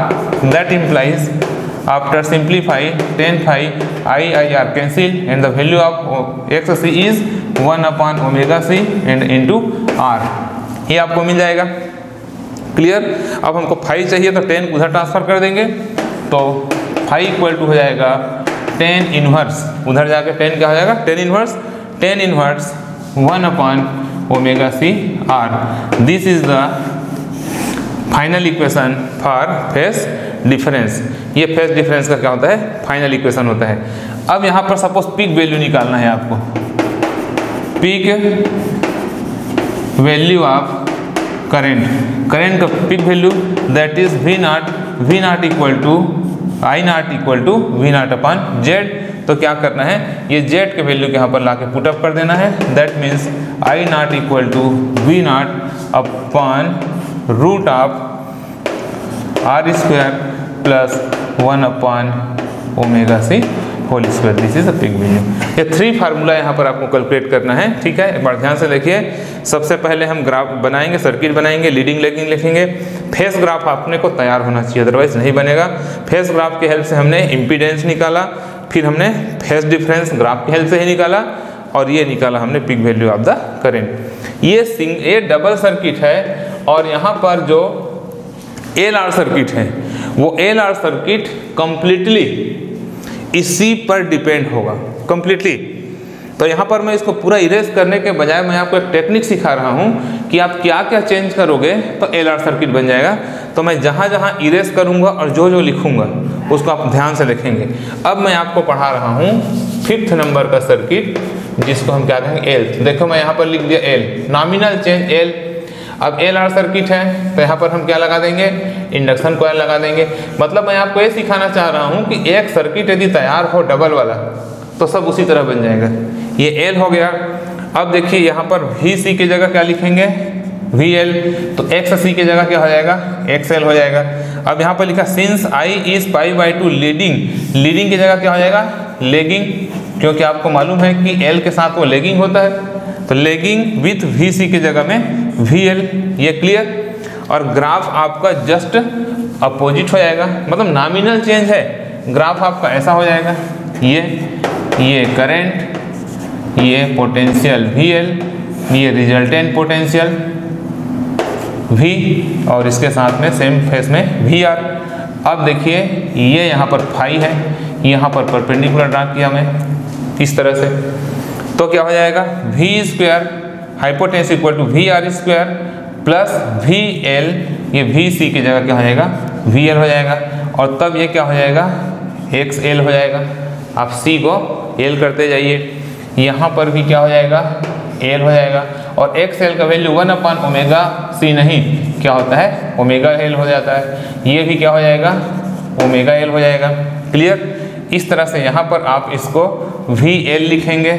that implies After simplify, tan phi I are cancelled and the value of uh, x c is 1 upon omega c and into r. ये आपको मिल जाएगा clear अब हमको five चाहिए तो ten उधर transfer कर देंगे तो फाइव इक्वल टू हो जाएगा टेन इनवर्स उधर जाके टेन क्या हो जाएगा tan inverse tan inverse one upon omega C R this is the final equation for phase difference ये फेस डिफरेंस का क्या होता है फाइनल इक्वेशन होता है अब यहां पर सपोज पीक वैल्यू निकालना है आपको peak value of current current का peak value that is V naught V naught equal to I naught equal to V naught upon Z तो क्या करना है ये जेड के वैल्यू के यहाँ पर लाके पुटअप कर देना है that means I naught equal to V naught upon root of R square plus one upon omega C whole square this is अग पिग ये थ्री फार्मूला यहाँ पर आपको कैलकुलेट करना है ठीक है बड़ा ध्यान से देखिए सबसे पहले हम ग्राफ बनाएंगे सर्किट बनाएंगे लीडिंग लेगिंग लिखेंगे फेस ग्राफ आपने को तैयार होना चाहिए अदरवाइज नहीं बनेगा फेस ग्राफ की हेल्प से हमने इम्पीडेंस निकाला फिर हमने फेस डिफरेंस ग्राफ की हेल्प से ही निकाला और ये निकाला हमने peak value of the current ये सिंग ये डबल सर्किट है और यहाँ पर जो एल आर सर्किट है वो एल आर सर्किट कम्प्लीटली इसी पर डिपेंड होगा कम्प्लीटली तो यहाँ पर मैं इसको पूरा इरेज करने के बजाय मैं आपको एक टेक्निक सिखा रहा हूँ कि आप क्या क्या चेंज करोगे तो एल आर सर्किट बन जाएगा तो मैं जहाँ जहाँ इरेज करूँगा और जो जो लिखूँगा उसको आप ध्यान से देखेंगे अब मैं आपको पढ़ा रहा हूँ फिफ्थ नंबर का सर्किट जिसको हम क्या कहेंगे एल देखो मैं यहाँ पर लिख दिया एल नॉमिनल चेंज एल अब एल आर सर्किट है तो यहाँ पर हम क्या लगा देंगे इंडक्शन कॉयल लगा देंगे मतलब मैं आपको ये सिखाना चाह रहा हूँ कि एक सर्किट यदि तैयार हो डबल वाला तो सब उसी तरह बन जाएगा ये एल हो गया अब देखिए यहाँ पर वी सी की जगह क्या लिखेंगे वी एल तो एक्स सी की जगह क्या हो जाएगा एक्स एल हो जाएगा अब यहाँ पर लिखा since I is pi by two leading leading की जगह क्या हो जाएगा लेगिंग क्योंकि आपको मालूम है कि एल के साथ वो लेगिंग होता है तो लेगिंग विथ वी सी की जगह में वी एल ये क्लियर और ग्राफ आपका जस्ट अपोजिट हो जाएगा मतलब नॉमिनल चेंज है ग्राफ आपका ऐसा हो जाएगा ये ये करंट ये पोटेंशियल वी एल ये रिजल्टेंट पोटेंशियल वी और इसके साथ में सेम फेस में वी आर अब देखिए ये यहाँ पर फाई है यहाँ पर परपेंडिकुलर ड्रा किया मैं इस तरह से तो क्या हो जाएगा V square hypotenuse equal to V R square plus V L ये वी सी की जगह क्या हो जाएगा वी एल हो जाएगा और तब ये क्या हो जाएगा एक्स एल हो जाएगा आप सी को एल करते जाइए यहाँ पर भी क्या हो जाएगा एल हो जाएगा और एक्स एल का value one upon omega C नहीं क्या होता है ओमेगा एल हो जाता है ये भी क्या हो जाएगा ओमेगा एल हो जाएगा क्लियर इस तरह से यहाँ पर आप इसको वी एल लिखेंगे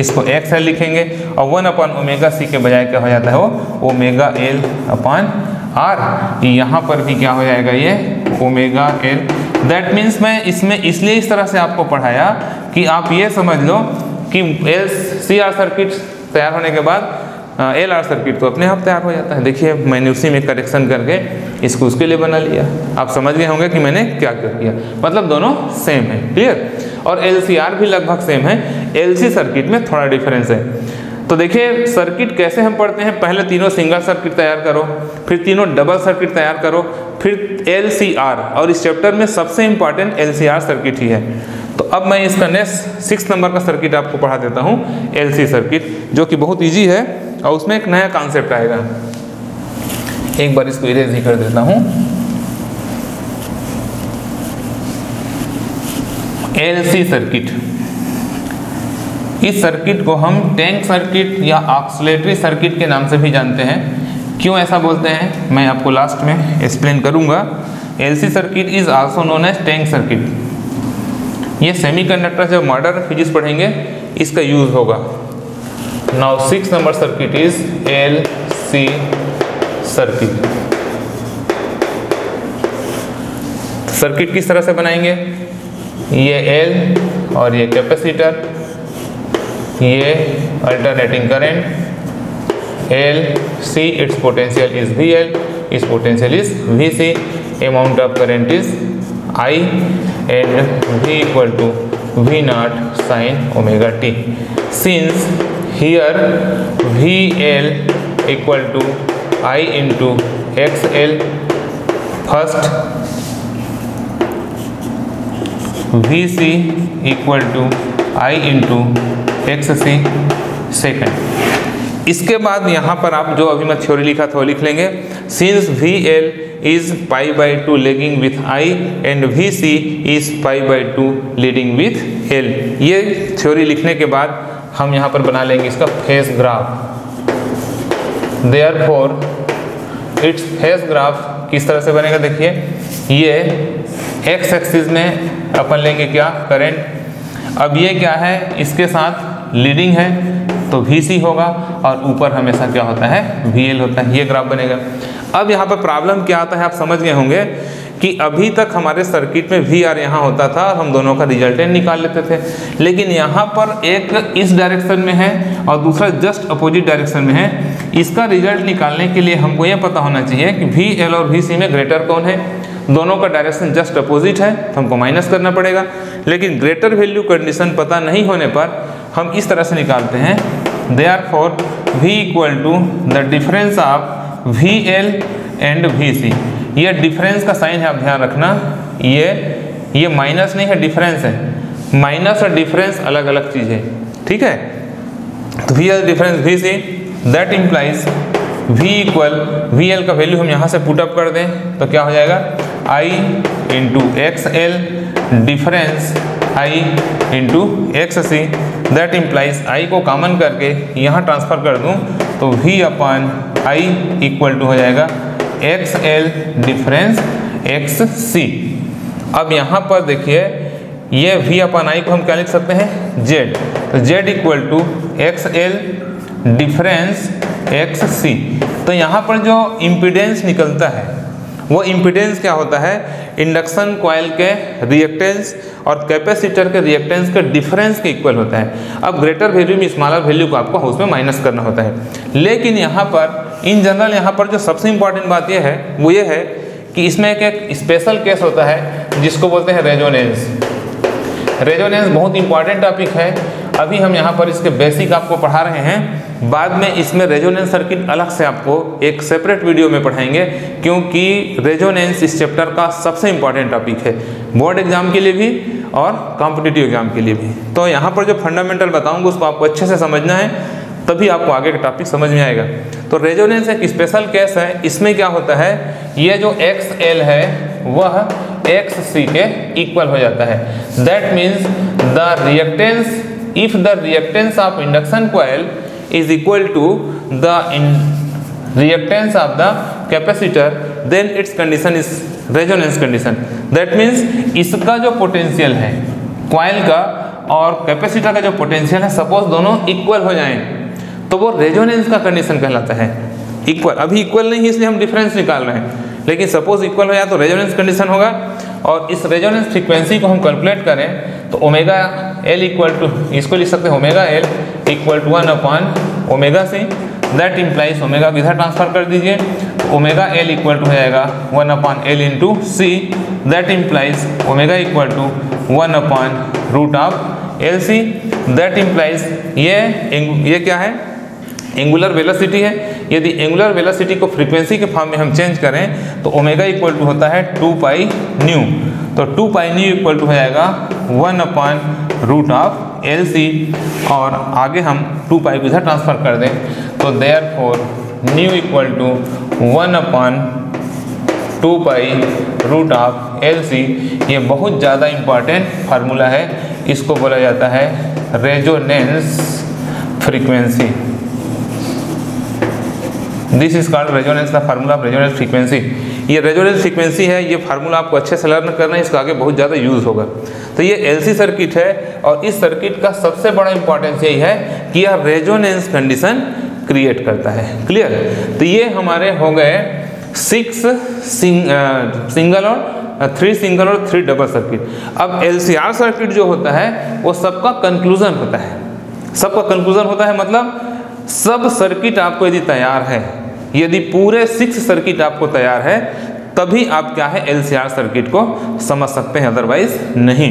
इसको एक्स एल लिखेंगे और वन अपॉन ओमेगा सी के बजाय क्या हो जाता है वो ओमेगा एल अपॉन आर यहाँ पर भी क्या हो जाएगा ये ओमेगा एल दैट मीन्स मैं इसमें इसलिए इस तरह से आपको पढ़ाया कि आप ये समझ लो कि एल सी आर सर्किट तैयार होने के बाद एल आर सर्किट तो अपने आप तैयार हो जाता है देखिए मैंने उसी में करेक्शन करके इसको उसके लिए बना लिया आप समझ गए होंगे कि मैंने क्या क्या किया मतलब दोनों सेम है क्लियर और एल सी आर भी लगभग सेम है एलसी सर्किट में थोड़ा डिफरेंस है तो देखिए सर्किट कैसे हम पढ़ते हैं पहले तीनों सिंगल सर्किट तैयार करो फिर तीनों डबल सर्किट तैयार करो फिर एल और इस चैप्टर में सबसे इंपॉर्टेंट एल सर्किट ही है तो अब मैं इसका नेक्स्ट सिक्स नंबर का सर्किट आपको पढ़ा देता हूँ एल सर्किट जो कि बहुत ईजी है और उसमें एक नया कॉन्सेप्ट आएगा एक बार इसको इरेज ही कर देता हूँ एल सर्किट इस सर्किट को हम टैंक सर्किट या ऑक्सलेटरी सर्किट के नाम से भी जानते हैं क्यों ऐसा बोलते हैं मैं आपको लास्ट में एक्सप्लेन करूंगा LC circuit is also known as tank circuit ये सेमीकंडक्टर जब मॉडर्न फिजिक्स पढ़ेंगे इसका यूज़ होगा now six number circuit is L C circuit circuit किस तरह से बनाएंगे ये एल और ये कैपेसिटर ये alternating current LC, its potential is VL, its potential is VC, amount of current is I, and V equal to V naught sin omega t. Since here VL equal to I into XL, first VC equal to I into X से second इसके बाद यहाँ पर आप जो अभी मैं theory लिखा था वो लिख लेंगे since V L is pi by two lagging with I and V C is pi by two leading with L ये थ्योरी लिखने के बाद हम यहाँ पर बना लेंगे इसका phase graph therefore its phase graph किस तरह से बनेगा देखिए ये एक्स एक्सिस में अपन लेंगे क्या करेंट अब ये क्या है इसके साथ लीडिंग है तो वी होगा और ऊपर हमेशा क्या होता है वी होता है ये ग्राफ बनेगा अब यहाँ पर प्रॉब्लम क्या आता है आप समझ गए होंगे कि अभी तक हमारे सर्किट में वी आर यहाँ होता था हम दोनों का रिजल्टेंट निकाल लेते थे लेकिन यहाँ पर एक इस डायरेक्शन में है और दूसरा जस्ट अपोजिट डायरेक्शन में है इसका रिजल्ट निकालने के लिए हमको यह पता होना चाहिए कि वी एल और वी सी में ग्रेटर कौन है दोनों का डायरेक्शन जस्ट अपोजिट है तो हमको माइनस करना पड़ेगा लेकिन ग्रेटर वैल्यू कंडीशन पता नहीं होने पर हम इस तरह से निकालते हैं therefore V equal to the difference of V L and V C ये डिफरेंस का साइन है आप ध्यान रखना ये ये माइनस नहीं है डिफरेंस है माइनस और डिफरेंस अलग अलग चीज़ है ठीक है तो V L difference V C that implies V equal V L का वैल्यू हम यहाँ से पुटअप कर दें तो क्या हो जाएगा I into X L difference I into X C that implies I को कॉमन करके यहाँ ट्रांसफ़र कर दूँ तो V upon I equal to हो जाएगा X L difference X C अब यहाँ पर देखिए ये वी अपन आई को हम क्या लिख सकते हैं जेड तो Z equal to X L difference X C तो यहाँ पर जो इम्पिडेंस निकलता है वो इम्पिडेंस क्या होता है इंडक्शन कॉयल के रिएक्टेंस और कैपेसिटर के रिएक्टेंस के डिफरेंस के इक्वल होता है अब ग्रेटर वैल्यू में स्मॉलर वैल्यू को आपको उसमें माइनस करना होता है लेकिन यहाँ पर इन जनरल यहाँ पर जो सबसे इम्पॉर्टेंट बात यह है वो ये है कि इसमें एक एक स्पेशल केस होता है जिसको बोलते हैं रेजोनेंस रेजोनेंस बहुत इंपॉर्टेंट टॉपिक है अभी हम यहाँ पर इसके बेसिक आपको पढ़ा रहे हैं बाद में इसमें रेजोनेंस सर्किट अलग से आपको एक सेपरेट वीडियो में पढ़ाएंगे क्योंकि रेजोनेंस इस चैप्टर का सबसे इंपॉर्टेंट टॉपिक है बोर्ड एग्जाम के लिए भी और कॉम्पिटिटिव एग्जाम के लिए भी तो यहाँ पर जो फंडामेंटल बताऊँगा उसको आपको अच्छे से समझना है तभी आपको आगे का टॉपिक समझ में आएगा तो रेजोनेंस एक स्पेशल केस है इसमें क्या होता है ये जो एक्स एल है वह एक्स सी के इक्वल हो जाता है that means the reactance if the reactance of induction coil is equal to the reactance of the capacitor then its condition is resonance condition that means इसका जो potential है coil का और capacitor का जो potential है suppose दोनों equal हो जाएं तो वो resonance का condition कहलाता है equal अभी equal नहीं है इसलिए हम difference निकाल रहे हैं लेकिन suppose equal हो जाए तो resonance condition होगा और इस रेजोनेंस फ्रीक्वेंसी को हम कैलकुलेट करें तो ओमेगा एल इक्वल टू इसको लिख सकते हैं omega L equal to one upon omega C that implies omega को इधर ट्रांसफर कर दीजिए ओमेगा एल इक्वल टू हो जाएगा one upon L to C that implies omega equal to one upon root of L C that implies ये ये क्या है एंगुलर वेलोसिटी है यदि एंगुलर वेलोसिटी को फ्रीक्वेंसी के फॉर्म में हम चेंज करें तो ओमेगा इक्वल टू होता है टू पाई न्यू तो two pi nu equal to हो जाएगा one upon root of L C और आगे हम टू पाई को इधर ट्रांसफ़र कर दें तो therefore nu equal to one upon two pi root of L C ये बहुत ज़्यादा इम्पॉर्टेंट फार्मूला है इसको बोला जाता है resonance frequency this is called resonance the formula of resonance frequency ये रेजोनेंस फ्रिक्वेंसी है ये फार्मूला आपको अच्छे से लर्न करना है इसका आगे बहुत ज़्यादा यूज़ होगा तो ये एलसी सर्किट है और इस सर्किट का सबसे बड़ा इंपॉर्टेंस यही है कि यह रेजोनेंस कंडीशन क्रिएट करता है क्लियर तो ये हमारे हो गए सिक्स सिंग, सिंगल और थ्री सिंगल और थ्री डबल सर्किट अब एल सर्किट जो होता है वो सबका कंक्लूजन होता है सबका कंक्लूजन होता है मतलब सब सर्किट आपको यदि तैयार है यदि पूरे सिक्स सर्किट आपको तैयार है तभी आप क्या है एल सर्किट को समझ सकते हैं अदरवाइज नहीं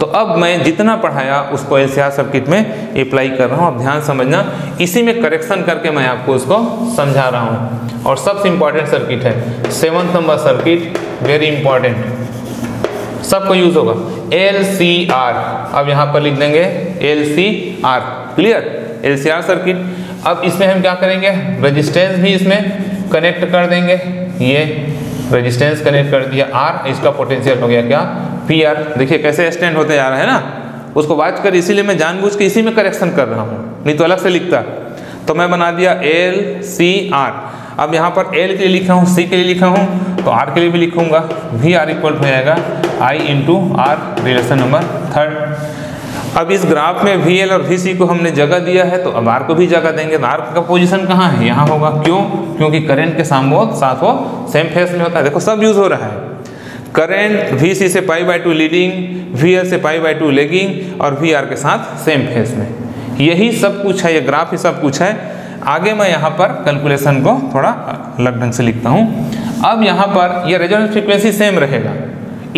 तो अब मैं जितना पढ़ाया उसको एल सर्किट में अप्लाई कर रहा हूँ आप ध्यान समझना इसी में करेक्शन करके मैं आपको उसको समझा रहा हूँ और सबसे इम्पॉर्टेंट सर्किट है seventh number circuit very important सबको यूज होगा एल सी आर अब यहाँ पर लिख देंगे L C R clear L C R circuit अब इसमें हम क्या करेंगे रजिस्टेंस भी इसमें कनेक्ट कर देंगे ये रजिस्टेंस कनेक्ट कर दिया आर इसका पोटेंशियल हो गया क्या पी आर देखिए कैसे एक्सटेंड होते जा रहे है ना उसको वाच कर इसीलिए मैं जानबूझ के इसी में करेक्शन कर रहा हूँ नहीं तो अलग से लिखता तो मैं बना दिया एल सी आर अब यहाँ पर एल के लिए लिखा हूँ सी के लिए लिखा हूँ तो आर के लिए भी लिखूंगा वी आर इक्वल हो जाएगा I into R relation number third अब इस ग्राफ में वी एल और वी सी को हमने जगह दिया है तो अब आर को भी जगह देंगे तो आर का पोजिशन कहाँ है यहाँ होगा क्यों क्योंकि करेंट के सामवोध साथ वो सेम फेस में होता है देखो सब यूज़ हो रहा है करेंट वी सी से pi by two leading V L से पाई बाई टू लेगिंग और वी आर के साथ सेम फेस में यही सब कुछ है ये ग्राफ ही सब कुछ है आगे मैं यहाँ पर कैलकुलेशन को थोड़ा अलग ढंग से लिखता हूँ अब यहाँ पर यह रेजोनेंस फ्रिक्वेंसी सेम रहेगा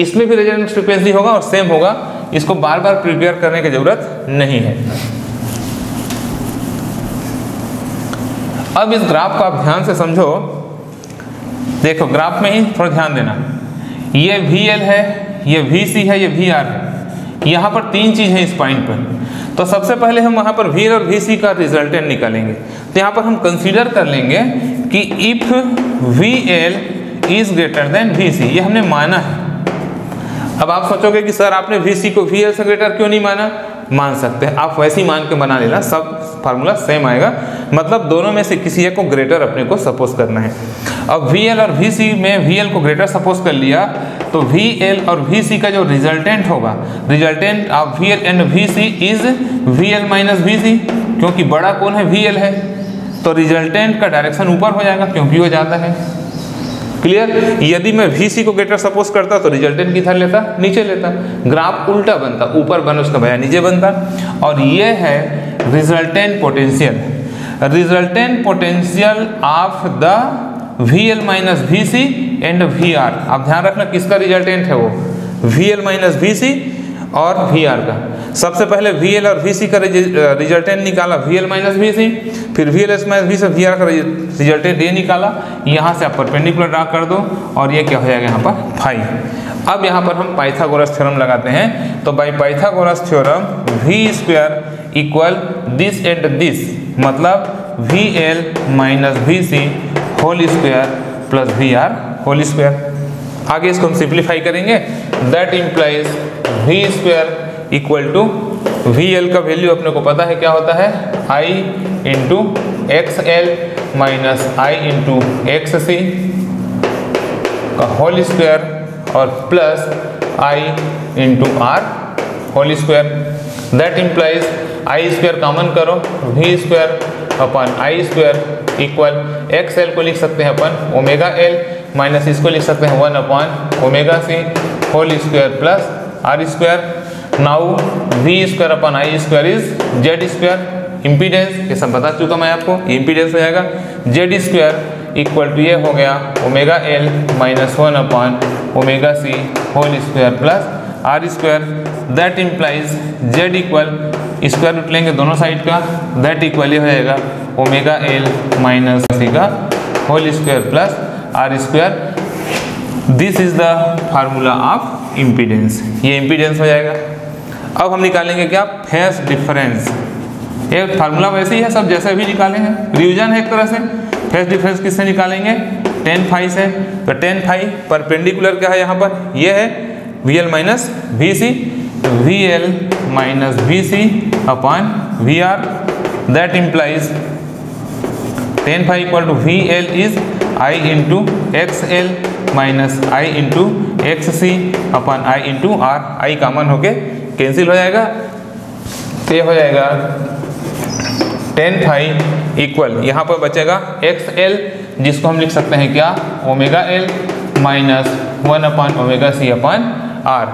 इसमें भी रेजोनेंस फ्रिक्वेंसी होगा और सेम होगा इसको बार बार प्रिपेयर करने की ज़रूरत नहीं है अब इस ग्राफ को आप ध्यान से समझो देखो ग्राफ में ही थोड़ा ध्यान देना ये वी एल है ये वी सी है ये वी आर है यहाँ पर तीन चीज़ है इस पॉइंट पर तो सबसे पहले हम वहाँ पर वी और वी सी का रिजल्टेंट निकालेंगे तो यहाँ पर हम कंसीडर कर लेंगे कि if V L is greater than V C ये हमने माना है अब आप सोचोगे कि सर आपने वी सी को वी एल से ग्रेटर क्यों नहीं माना मान सकते हैं आप वैसे ही मान के बना लेना सब फार्मूला सेम आएगा मतलब दोनों में से किसी एक को ग्रेटर अपने को सपोज करना है अब वी एल और वी सी में वी एल को ग्रेटर सपोज कर लिया तो वी एल और वी सी का जो रिजल्टेंट होगा resultant of V L and V C is V L minus V C क्योंकि बड़ा कौन है वी एल है तो रिजल्टेंट का डायरेक्शन ऊपर हो जाएगा क्योंकि वो जाता है क्लियर यदि मैं वी को ग्रेटर सपोज करता तो रिजल्टेंट किधर लेता नीचे लेता ग्राफ उल्टा बनता ऊपर बन उसका भैया नीचे बनता और ये है resultant potential resultant potential of the V L minus V C and V R आप ध्यान रखना किसका रिजल्टेंट है वो V L minus V C और वी आर का सबसे पहले वी एल और वी सी का रिजल्टेंट निकाला V L minus V C फिर V L S minus V से वी आर का रिजल्टेंट ये निकाला यहाँ से आप परपेंडिकुलर ड्रा कर दो और ये क्या हो जाएगा यहाँ पर फाइव अब यहाँ पर हम पाइथागोरस थ्योरम लगाते हैं तो by Pythagoras theorem V square equal this and this मतलब V L minus V C whole square plus V R whole square आगे इसको हम सिंप्लीफाई करेंगे that implies V square equal to V L का value अपने को पता है क्या होता है I into X L minus I into X C का होल स्क्वायर और plus I into R whole square that implies I square common करो V square upon I square equal X L को लिख सकते हैं अपन ओमेगा एल माइनस इसको लिख सकते हैं one upon omega C whole square plus R square now V square upon I square is Z square impedance ये सब बता चुका मैं आपको इम्पीडेंस हो जाएगा जेड स्क्वायर इक्वल टू ये हो गया omega L minus one upon omega C whole square plus R square that implies Z equal square root लेंगे दोनों साइड का दैट इक्वल ही हो जाएगा ओमेगा एल माइनस सी का whole square plus R square this is the formula of impedance ये impedance हो जाएगा अब हम निकालेंगे क्या फेस डिफरेंस ये फार्मूला वैसे ही है सब जैसे भी निकालेंगे रिविजन है एक तरह से फेस डिफरेंस किससे निकालेंगे टेन फाइव से तो टेन फाइव पेंडिकुलर क्या है यहाँ पर ये है V L minus V C तो V L minus V C upon V R that implies tan phi equal to V L is I into X L minus I into X C upon I into R I common होके cancel हो जाएगा ये हो जाएगा tan phi equal यहाँ पर बचेगा x L जिसको हम लिख सकते हैं क्या omega L minus one upon omega C upon R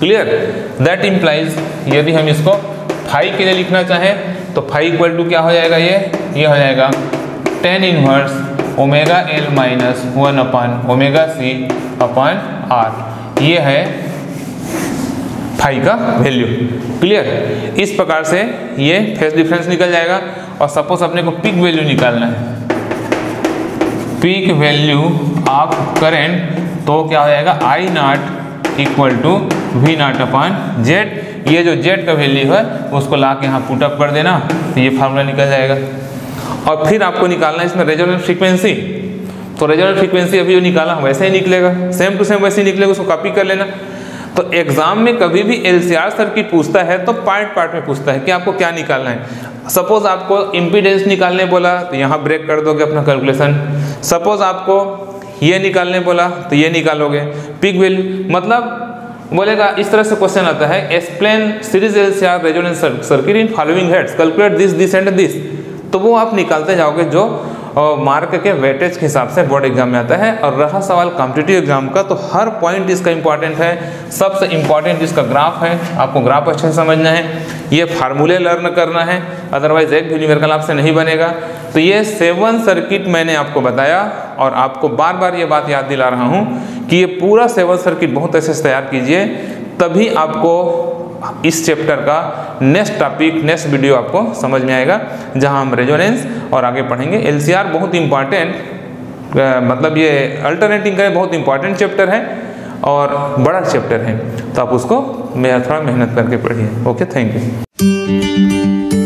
clear that implies यदि हम इसको फाइव के लिए लिखना चाहें तो फाइव इक्वल टू क्या हो जाएगा ये ये हो जाएगा tan inverse omega L minus one upon omega C upon R ये है फाइव का वैल्यू क्लियर इस प्रकार से ये फेस डिफरेंस निकल जाएगा और सपोज अपने को पिक वैल्यू निकालना है पिक वैल्यू ऑफ करेंट तो क्या हो जाएगा I naught equal to V naught upon Z ये जो जेड का वैल्यू है उसको ला के यहाँ पुटअप कर देना तो ये फार्मूला निकल जाएगा और फिर आपको निकालना है इसमें रेजोनेंट फ्रीक्वेंसी तो रेजोनेंट फ्रीक्वेंसी अभी जो निकाला वैसे ही निकलेगा सेम टू सेम वैसे ही निकलेगा उसको कॉपी कर लेना तो एग्ज़ाम में कभी भी एल सर्किट पूछता है तो पार्ट पार्ट में पूछता है कि आपको क्या निकालना है सपोज़ आपको इम्पीडेंस निकालने बोला तो यहाँ ब्रेक कर दोगे अपना कैलकुलेशन सपोज़ आपको ये निकालने बोला तो ये निकालोगे पिक विल मतलब बोलेगा इस तरह से क्वेश्चन आता है explain series L C R resonance circuit in following heads calculate this this and this तो वो आप निकालते जाओगे जो और मार्क के वेटेज के हिसाब से बोर्ड एग्जाम में आता है और रहा सवाल कॉम्पिटेटिव एग्जाम का तो हर पॉइंट इसका इंपॉर्टेंट है सबसे इंपॉर्टेंट इसका ग्राफ है आपको ग्राफ अच्छे से समझना है ये फार्मूले लर्न करना है अदरवाइज एक भी न्यूमेरिकल आपसे नहीं बनेगा तो ये सेवन सर्किट मैंने आपको बताया और आपको बार बार ये बात याद दिला रहा हूँ कि ये पूरा सेवन सर्किट बहुत अच्छे से तैयार कीजिए तभी आपको इस चैप्टर का नेक्स्ट टॉपिक नेक्स्ट वीडियो आपको समझ में आएगा जहां हम रेजोनेंस और आगे पढ़ेंगे एलसीआर बहुत इंपॉर्टेंट मतलब ये अल्टरनेटिंग का बहुत इंपॉर्टेंट चैप्टर है और बड़ा चैप्टर है तो आप उसको मेरा थोड़ा मेहनत करके पढ़िए ओके थैंक यू